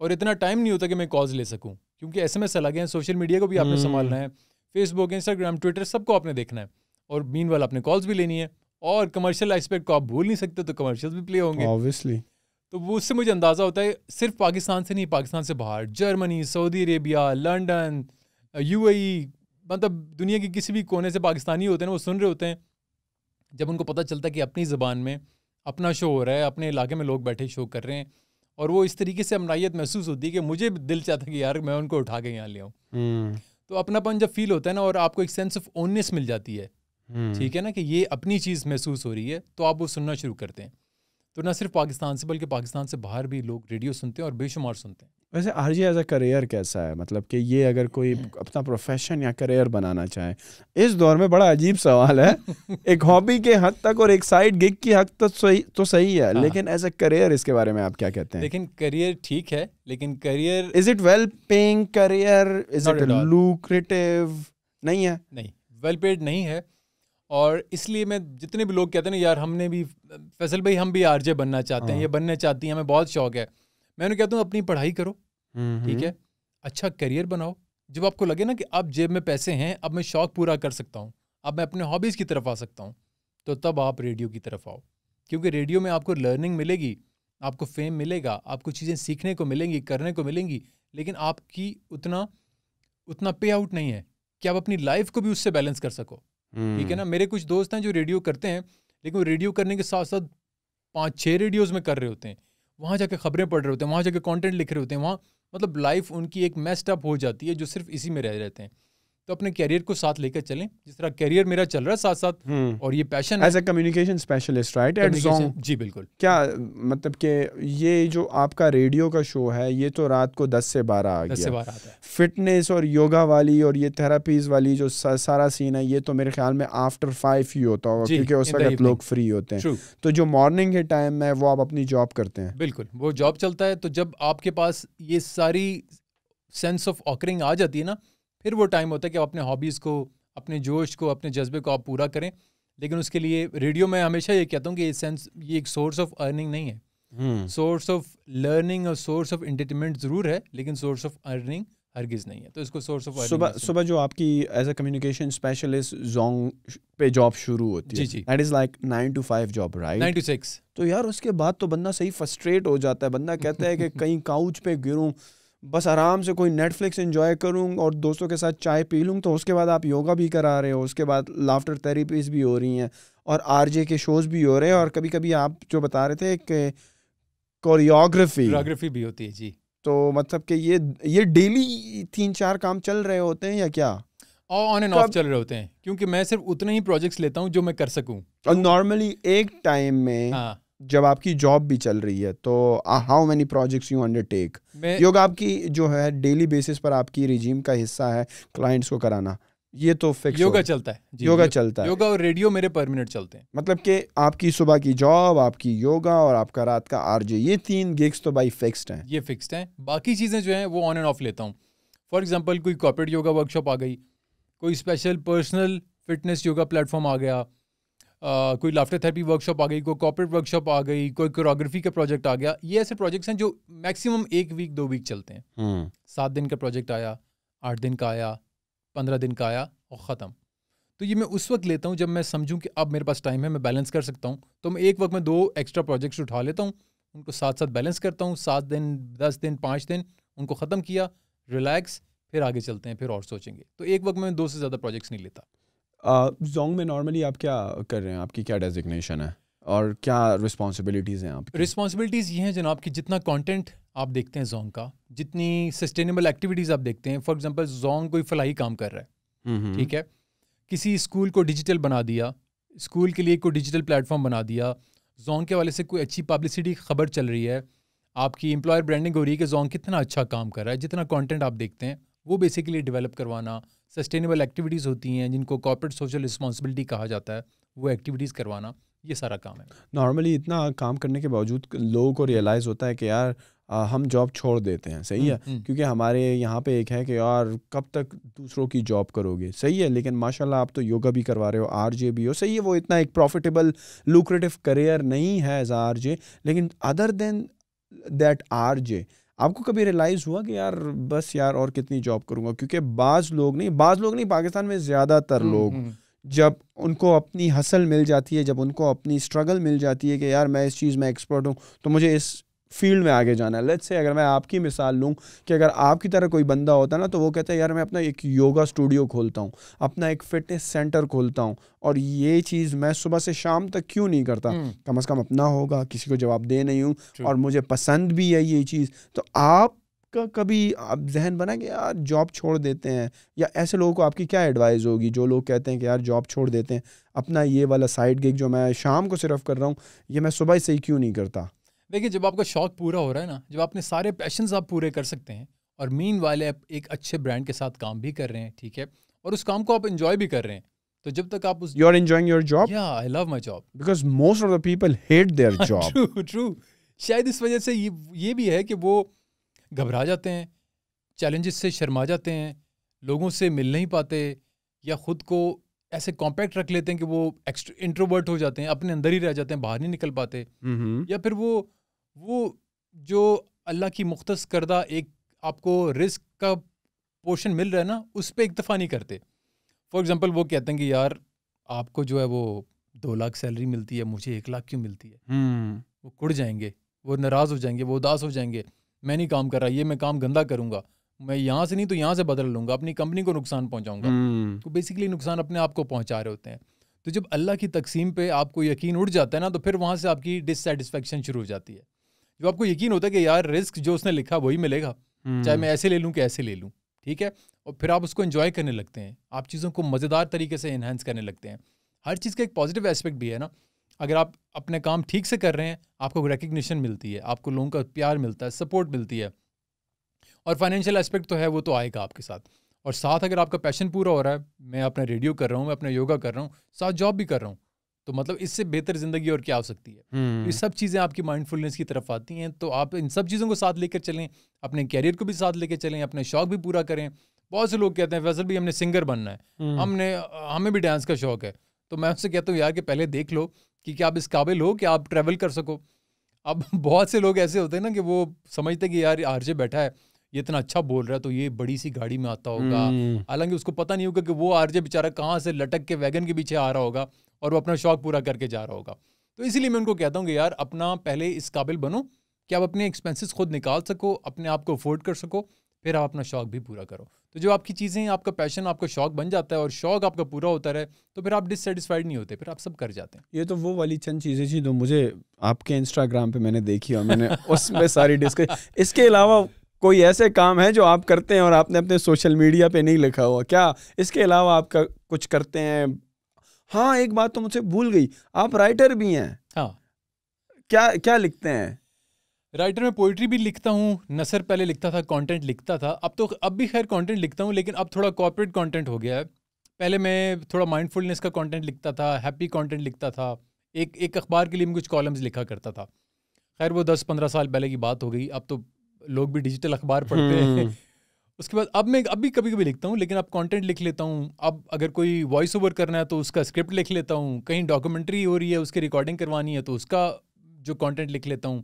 और इतना टाइम नहीं होता कि मैं कॉल्स ले सकूँ क्योंकि एस एम एस लगे हैं सोशल मीडिया को भी आपने हम्म। संभालना है। फेसबुक इंस्टाग्राम ट्विटर सबको आपने देखना है। और मीन वाल आपने कॉल्स भी लेनी है। और कमर्शियल एस्पेक्ट को आप भूल नहीं सकते तो कमर्शियल भी प्ले होंगे। ऑब्वियसली तो वो उससे मुझे अंदाज़ा होता है सिर्फ़ पाकिस्तान से नहीं पाकिस्तान से बाहर। Germany Saudi Arabia London UAE मतलब दुनिया के किसी भी कोने से पाकिस्तानी होते हैं वो सुन रहे होते हैं। जब उनको पता चलता है कि अपनी ज़बान में अपना शो हो रहा है अपने इलाके में लोग बैठे शो कर रहे हैं और वो इस तरीके से अमनाइत महसूस होती है कि मुझे भी दिल चाहता है कि यार मैं उनको उठा के यहाँ ले आऊँ। हम्म, तो अपनापन जब फील होता है ना और आपको एक सेंस ऑफ़ ओननेस मिल जाती है हम्म। ठीक है ना कि ये अपनी चीज़ महसूस हो रही है तो आप वो सुनना शुरू करते हैं। तो ना सिर्फ़ पाकिस्तान से बल्कि पाकिस्तान से बाहर भी लोग रेडियो सुनते हैं और बेशुमार सुनते हैं। वैसे आरजी एज अ करियर कैसा है? मतलब कि ये अगर कोई अपना प्रोफेशन या करियर बनाना चाहे इस दौर में बड़ा अजीब सवाल है। एक हॉबी के हद तक और एक साइड गिग की हद तक सही तो सही है हाँ। लेकिन एज अ करियर इसके बारे में आप क्या कहते हैं? लेकिन करियर ठीक है लेकिन career is it well paying career is it. Lucrative नहीं है? नहीं वेल पेड नहीं है। और इसलिए मैं जितने भी लोग कहते हैं ना यार हमने भी फैसल भाई हम भी आरजे बनना चाहते हैं हाँ। ये बनना चाहती हैं हमें बहुत शौक है। मैं उन्हें कहता हूँ अपनी पढ़ाई करो। ठीक है? अच्छा करियर बनाओ। जब आपको लगे ना कि अब जेब में पैसे हैं अब मैं शौक पूरा कर सकता हूँ अब मैं अपने हॉबीज़ की तरफ़ आ सकता हूँ तो तब आप रेडियो की तरफ़ आओ। क्योंकि रेडियो में आपको लर्निंग मिलेगी आपको फेम मिलेगा आपको चीज़ें सीखने को मिलेंगी करने को मिलेंगी लेकिन आपकी उतना उतना पे आउट नहीं है कि आप अपनी लाइफ को भी उससे बैलेंस कर सको। ठीक है ना? मेरे कुछ दोस्त हैं जो रेडियो करते हैं लेकिन वो रेडियो करने के साथ साथ पाँच छः रेडियोज़ में कर रहे होते हैं। वहाँ जाके खबरें पढ़ रहे होते हैं वहाँ जाके कंटेंट लिख रहे होते हैं वहाँ मतलब लाइफ उनकी एक मेस्ड अप हो जाती है जो सिर्फ़ इसी में रह रहते हैं। तो अपने कैरियर को साथ लेकर चलें। जिस तरह कैरियर मेरा चल रहा है साथ साथ हम्म। और ये passion as a communication specialist right at Jang जी बिल्कुल। क्या मतलब कि ये जो आपका रेडियो का शो है ये तो रात को दस से बारह आ दस से गया। बारह आता है। फिटनेस और योगा वाली और ये थेरापीज वाली जो सारा सीन है ये तो मेरे ख्याल में आफ्टर फाइव ही होता होगा क्योंकि उस वक्त लोग फ्री होते हैं। तो जो मॉर्निंग के टाइम में वो आप अपनी जॉब करते हैं। बिल्कुल वो जॉब चलता है तो जब आपके पास ये सारी सेंस ऑफ़ ऑकरिंग आ जाती है ना फिर वो टाइम होता है कि आप अपने हॉबीज़ को अपने जोश को अपने जज्बे को आप पूरा करें। लेकिन उसके लिए रेडियो में हमेशा ये कहता हूँ कि ये सेंस ये एक सोर्स ऑफ़ अर्निंग नहीं है। सोर्स ऑफ़ लर्निंग और सोर्स ऑफ़ एंटरटेनमेंट ज़रूर है लेकिन सोर्स ऑफ़ अर्निंग हरगिज़ नहीं है। तो इसको सोर्स ऑफ़ सुबह सुबह जो आपकी as a communication specialist Jang पे जॉब शुरू होती है। जी, जी। That is like nine to five job right nine to six तो यार उसके बाद तो बंदा सही फ्रस्ट्रेट हो जाता है। बंदा कहता है कि कहीं काउच पे गिरूं बस आराम से कोई नेटफ्लिक्स एंजॉय करूँ और दोस्तों के साथ चाय पी लूँ तो उसके बाद आप योगा भी करा रहे हो उसके बाद लाफ्टर थेरेपीज भी हो रही हैं और आरजे के शोज़ भी हो रहे हैं और कभी कभी आप जो बता रहे थे कि कोरियोग्राफी कोरियोग्राफी भी होती है जी। तो मतलब कि ये ये डेली तीन चार काम चल रहे होते हैं या क्या? और ऑन एंड ऑफ़ चल रहे होते हैं क्योंकि मैं सिर्फ़ उतने ही प्रोजेक्ट्स लेता हूँ जो मैं कर सकूँ। और नॉर्मली एक टाइम में हाँ। जब आपकी जॉब भी चल रही है तो how many projects you undertake yoga आपकी जो है डेली बेसिस पर आपकी रिजीम का हिस्सा है क्लाइंट्स को कराना। ये तो फिक्स योगा चलता है। जी, योगा चलता है। योगा और रेडियो मेरे परमिनेंट चलते हैं। मतलब कि आपकी सुबह की जॉब आपकी योगा और आपका रात का आरजे ये तीन गिग्स तो भाई फिक्स्ड हैं। ये फिक्स्ड हैं। बाकी चीज़ें जो हैं वो ऑन एंड ऑफ़ लेता हूँ। फॉर एग्जांपल कोई कॉर्पोरेट योगा वर्कशॉप आ गई कोई special personal fitness yoga platform आ गया कोई लाफ्टर थेरेपी वर्कशॉप आ गई कोई कॉर्पोरेट वर्कशॉप आ गई कोई कोरियोग्राफी का प्रोजेक्ट आ गया ये ऐसे प्रोजेक्ट्स हैं जो मैक्सिमम एक वीक दो वीक चलते हैं। सात दिन का प्रोजेक्ट आया आठ दिन का आया पंद्रह दिन का आया और ख़त्म। तो ये मैं उस वक्त लेता हूँ जब मैं समझूँ कि अब मेरे पास टाइम है मैं बैलेंस कर सकता हूँ। तो मैं एक वक्त में दो एक्स्ट्रा प्रोजेक्ट्स उठा लेता हूँ उनको साथ साथ बैलेंस करता हूँ सात दिन दस दिन पाँच दिन उनको ख़त्म किया रिलैक्स फिर आगे चलते हैं फिर और सोचेंगे। तो एक वक्त मैं दो से ज़्यादा प्रोजेक्ट्स नहीं लेता। जोंग में नॉर्मली आप क्या कर रहे हैं? आपकी क्या डेजिग्नेशन है? और क्या रिस्पॉन्सिबिलिटीज़ हैं आपकी? रिस्पॉन्सिबिलिटीज़ ये हैं जनाब कि जितना कंटेंट आप देखते हैं जोंग का जितनी सस्टेनेबल एक्टिविटीज़ आप देखते हैं। फॉर एग्जांपल जोंग कोई फलाही काम कर रहा है हम्म, ठीक है? किसी स्कूल को डिजिटल बना दिया स्कूल के लिए कोई डिजिटल प्लेटफॉर्म बना दिया जोंग के वाले से कोई अच्छी पब्लिसिटी खबर चल रही है आपकी एम्प्लॉयर ब्रांडिंग हो रही है कि जोंग कितना अच्छा काम कर रहा है जितना कंटेंट आप देखते हैं वो बेसिकली डेवलप करवाना सस्टेनेबल एक्टिविटीज़ होती हैं जिनको कॉर्पोरेट सोशल रिस्पॉन्सिबिलिटी कहा जाता है वो एक्टिविटीज़ करवाना ये सारा काम है। नॉर्मली इतना काम करने के बावजूद लोगों को रियलाइज़ होता है कि यार आ, हम जॉब छोड़ देते हैं सही है? हम्म, हम्म। क्योंकि हमारे यहाँ पे एक है कि यार कब तक दूसरों की जॉब करोगे? सही है लेकिन माशाल्लाह आप तो योगा भी करवा रहे हो आरजे भी हो सही है वो इतना एक प्रॉफिटेबल लुक्रेटिव करियर नहीं है एज आरजे लेकिन अदर देन दैट आरजे आपको कभी रियलाइज़ हुआ कि यार बस यार और कितनी जॉब करूँगा क्योंकि बाज़ लोग नहीं बाज़ लोग नहीं पाकिस्तान में ज़्यादातर लोग हम्म, हम्म। जब उनको अपनी हसल मिल जाती है जब उनको अपनी स्ट्रगल मिल जाती है कि यार मैं इस चीज़ में एक्सपर्ट हूँ तो मुझे इस फ़ील्ड में आगे जाना है। लेट्स से अगर मैं आपकी मिसाल लूँ कि अगर आपकी तरह कोई बंदा होता ना तो वो कहता है यार मैं अपना एक योगा स्टूडियो खोलता हूँ अपना एक फिटनेस सेंटर खोलता हूँ और ये चीज़ मैं सुबह से शाम तक क्यों नहीं करता? हम्म, कम अज़ कम अपना होगा किसी को जवाब दे नहीं हूँ और मुझे पसंद भी है ये चीज़। तो आपका कभी आप जहन बना कि यार जॉब छोड़ देते हैं? या ऐसे लोगों को आपकी क्या एडवाइस होगी जो लोग कहते हैं कि यार जॉब छोड़ देते हैं अपना ये वाला साइड गिग जो मैं शाम को सिर्फ़ कर रहा हूँ ये मैं सुबह से ही क्यों नहीं करता? देखिए जब आपका शौक पूरा हो रहा है ना जब अपने सारे पैशंस आप पूरे कर सकते हैं और मीन वाले आप एक अच्छे ब्रांड के साथ काम भी कर रहे हैं ठीक है और उस काम को आप इंजॉय भी कर रहे हैं तो जब तक आप उस you are enjoying your job या I love my job because most of the people hate their job true true शायद इस वजह से ये ये भी है कि वो घबरा जाते हैं चैलेंजेस से शर्मा जाते हैं लोगों से मिल नहीं पाते या खुद को ऐसे कॉम्पैक्ट रख लेते हैं कि वो इंट्रोवर्ट हो जाते हैं अपने अंदर ही रह जाते हैं बाहर नहीं निकल पाते। या फिर वो वो जो अल्लाह की मुख्तस करदा एक आपको रिस्क का पोर्शन मिल रहा है ना उस पर दफ़ा नहीं करते। फॉर एग्ज़ाम्पल वो कहते हैं कि यार आपको जो है वो दो लाख सैलरी मिलती है मुझे एक लाख क्यों मिलती है? हम्म। वो कुड़ जाएँगे वो नाराज़ हो जाएँगे वो उदास हो जाएँगे। मैं नहीं काम कर रहा ये मैं काम गंदा करूँगा। मैं यहाँ से नहीं तो यहाँ से बदल लूँगा अपनी कंपनी को नुकसान पहुँचाऊँगा। हम्म। तो बेसिकली नुकसान अपने आप को पहुँचा रहे होते हैं। तो जब अल्लाह की तकसीम पे आपको यकीन उठ जाता है ना तो फिर वहाँ से आपकी डिससेटिस्फेक्शन शुरू हो जाती है। जब आपको यकीन होता है कि यार रिस्क जो उसने लिखा वही मिलेगा चाहे मैं ऐसे ले लूँ कि ऐसे ले लूँ ठीक है? और फिर आप उसको इन्जॉय करने लगते हैं। आप चीज़ों को मज़ेदार तरीके से इन्हेंस करने लगते हैं। हर चीज़ का एक पॉजिटिव एस्पेक्ट भी है ना। अगर आप अपने काम ठीक से कर रहे हैं आपको रिकग्निशन मिलती है आपको लोगों का प्यार मिलता है सपोर्ट मिलती है। और फाइनेंशियल एस्पेक्ट तो है वो तो आएगा आपके साथ। और साथ अगर आपका पैशन पूरा हो रहा है मैं अपना रेडियो कर रहा हूँ मैं अपना योगा कर रहा हूँ साथ जॉब भी कर रहा हूँ तो मतलब इससे बेहतर ज़िंदगी और क्या हो सकती है? हम्म। ये सब चीज़ें आपकी माइंडफुलनेस की तरफ़ आती हैं तो आप इन सब चीज़ों को साथ लेकर चलें अपने कैरियर को भी साथ लेकर चलें अपने शौक भी पूरा करें। बहुत से लोग कहते हैं फैसल भी हमने सिंगर बनना है। हम्म। हमने हमें भी डांस का शौक है। तो मैं उससे कहता हूँ यार कि पहले देख लो कि क्या आप इस काबिल हो कि आप ट्रैवल कर सको? अब बहुत से लोग ऐसे होते हैं ना कि वो समझते हैं कि यार आरजे बैठा है। ये इतना अच्छा बोल रहा है तो ये बड़ी सी गाड़ी में आता होगा। हम्म, हालाँकि उसको पता नहीं होगा कि वो आरजे बेचारा कहाँ से लटक के वैगन के पीछे आ रहा होगा और वो अपना शौक पूरा करके जा रहा होगा। तो इसीलिए मैं उनको कहता हूँ कि यार अपना पहले इस काबिल बनो कि आप अपने एक्सपेंसेस खुद निकाल सको अपने आप को अफोर्ड कर सको फिर आप अपना शौक भी पूरा करो। तो जो आपकी चीज़ें आपका पैशन आपका शौक बन जाता है और शौक आपका पूरा होता रहे तो फिर आप डिससेटिस्फाइड नहीं होते फिर आप सब कर जाते हैं। ये तो वो वाली चंद चीज़ें थी जो मुझे आपके इंस्टाग्राम पे मैंने देखी और मैंने उसमें सारी डिस्कस इसके अलावा कोई ऐसे काम है जो आप करते हैं और आपने अपने सोशल मीडिया पे नहीं लिखा हुआ? क्या इसके अलावा आपका कुछ करते हैं? हाँ एक बात तो मुझसे भूल गई। आप राइटर भी हैं। हाँ। क्या क्या लिखते हैं? राइटर में पोइट्री भी लिखता हूँ। नसर पहले लिखता था कंटेंट लिखता था। अब तो अब भी खैर कंटेंट लिखता हूँ लेकिन अब थोड़ा कॉर्पोरेट कंटेंट हो गया है। पहले मैं थोड़ा माइंडफुलनेस का कंटेंट लिखता था हैप्पी कंटेंट लिखता था। एक एक अखबार के लिए मैं कुछ कॉलम्स लिखा करता था। खैर वो दस पंद्रह साल पहले की बात हो गई। अब तो लोग भी डिजिटल अखबार पढ़ते हैं। हम्म, उसके बाद अब मैं अब भी कभी कभी लिखता हूँ लेकिन अब कंटेंट लिख लेता हूँ। अब अगर कोई वॉइस ओवर करना है तो उसका स्क्रिप्ट लिख लेता हूँ। कहीं डॉक्यूमेंट्री हो रही है उसकी रिकॉर्डिंग करवानी है तो उसका जो कंटेंट लिख लेता हूँ।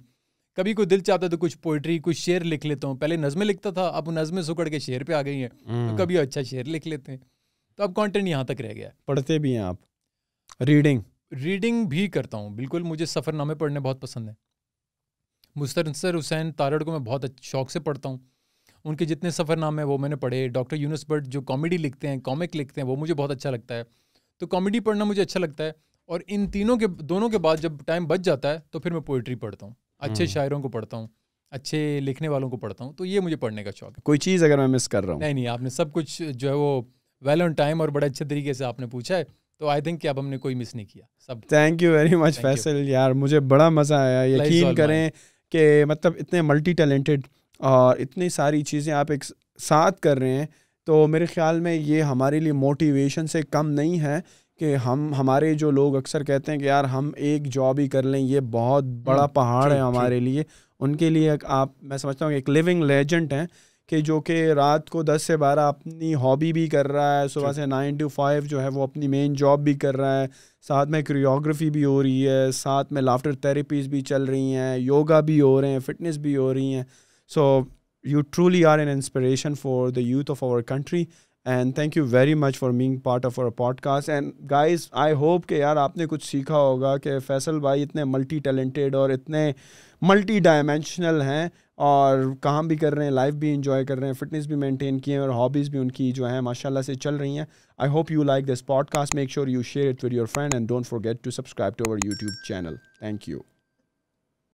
कभी कोई दिल चाहता है तो कुछ पोइट्री कुछ शेर लिख लेता हूँ। पहले नज़में लिखता था अब नज़में सुकड़ के शेर पे आ गई हैं। तो हम्म, कभी अच्छा शेर लिख लेते हैं। तो अब कंटेंट यहाँ तक रह गया पढ़ते भी हैं आप। रीडिंग रीडिंग भी करता हूँ बिल्कुल मुझे सफ़रनामे पढ़ने बहुत पसंद है। मुस्तनसर हुसैन तारड़ को मैं बहुत शौक से पढ़ता हूँ। उनके जितने सफ़रनामे हैं वो मैंने पढ़े। डॉक्टर यूनुस भट्ट जो कॉमेडी लिखते हैं कॉमिक लिखते हैं वो मुझे बहुत अच्छा लगता है। तो कॉमेडी पढ़ना मुझे अच्छा लगता है और इन तीनों के दोनों के बाद जब टाइम बच जाता है तो फिर मैं पोइट्री पढ़ता हूँ। अच्छे हम्म। शायरों को पढ़ता हूँ अच्छे लिखने वालों को पढ़ता हूँ तो ये मुझे पढ़ने का शौक है। कोई चीज़ अगर मैं मिस कर रहा हूँ। नहीं नहीं आपने सब कुछ जो है वो वेल ऑन टाइम और बड़े अच्छे तरीके से आपने पूछा है तो आई थिंक कि अब हमने कोई मिस नहीं किया। सब thank you very much Faisal यार मुझे बड़ा मज़ा आया। यकीन करें कि मतलब इतने मल्टी टैलेंटेड और इतनी सारी चीज़ें आप एक साथ कर रहे हैं तो मेरे ख्याल में ये हमारे लिए मोटिवेशन से कम नहीं है कि हम हमारे जो लोग अक्सर कहते हैं कि यार हम एक जॉब ही कर लें ये बहुत बड़ा हम्म, पहाड़ है हमारे लिए। उनके लिए आप मैं समझता हूँ एक लिविंग लेजेंड हैं कि जो कि रात को दस से बारह अपनी हॉबी भी कर रहा है सुबह से नाइन टू फाइव जो है वो अपनी मेन जॉब भी कर रहा है साथ में क्रियोग्राफी भी हो रही है साथ में लाफ्टर थेरेपीज भी चल रही हैं योगा भी हो रहे हैं फिटनेस भी हो रही हैं। So you truly are an inspiration for the youth of our country and thank you very much for being part of our podcast and guys I hope कि यार आपने कुछ सीखा होगा कि फैसल भाई इतने मल्टी टैलेंटेड और इतने मल्टी डायमेंशनल हैं। और काम भी कर रहे हैं लाइफ भी इंजॉय कर रहे हैं फिटनेस भी मेंटेन किए हैं और हॉबीज़ भी उनकी जो है, माशाल्लाह से चल रही हैं। I hope you like this podcast make sure you share it with your friend and don't forget to subscribe to our YouTube channel thank you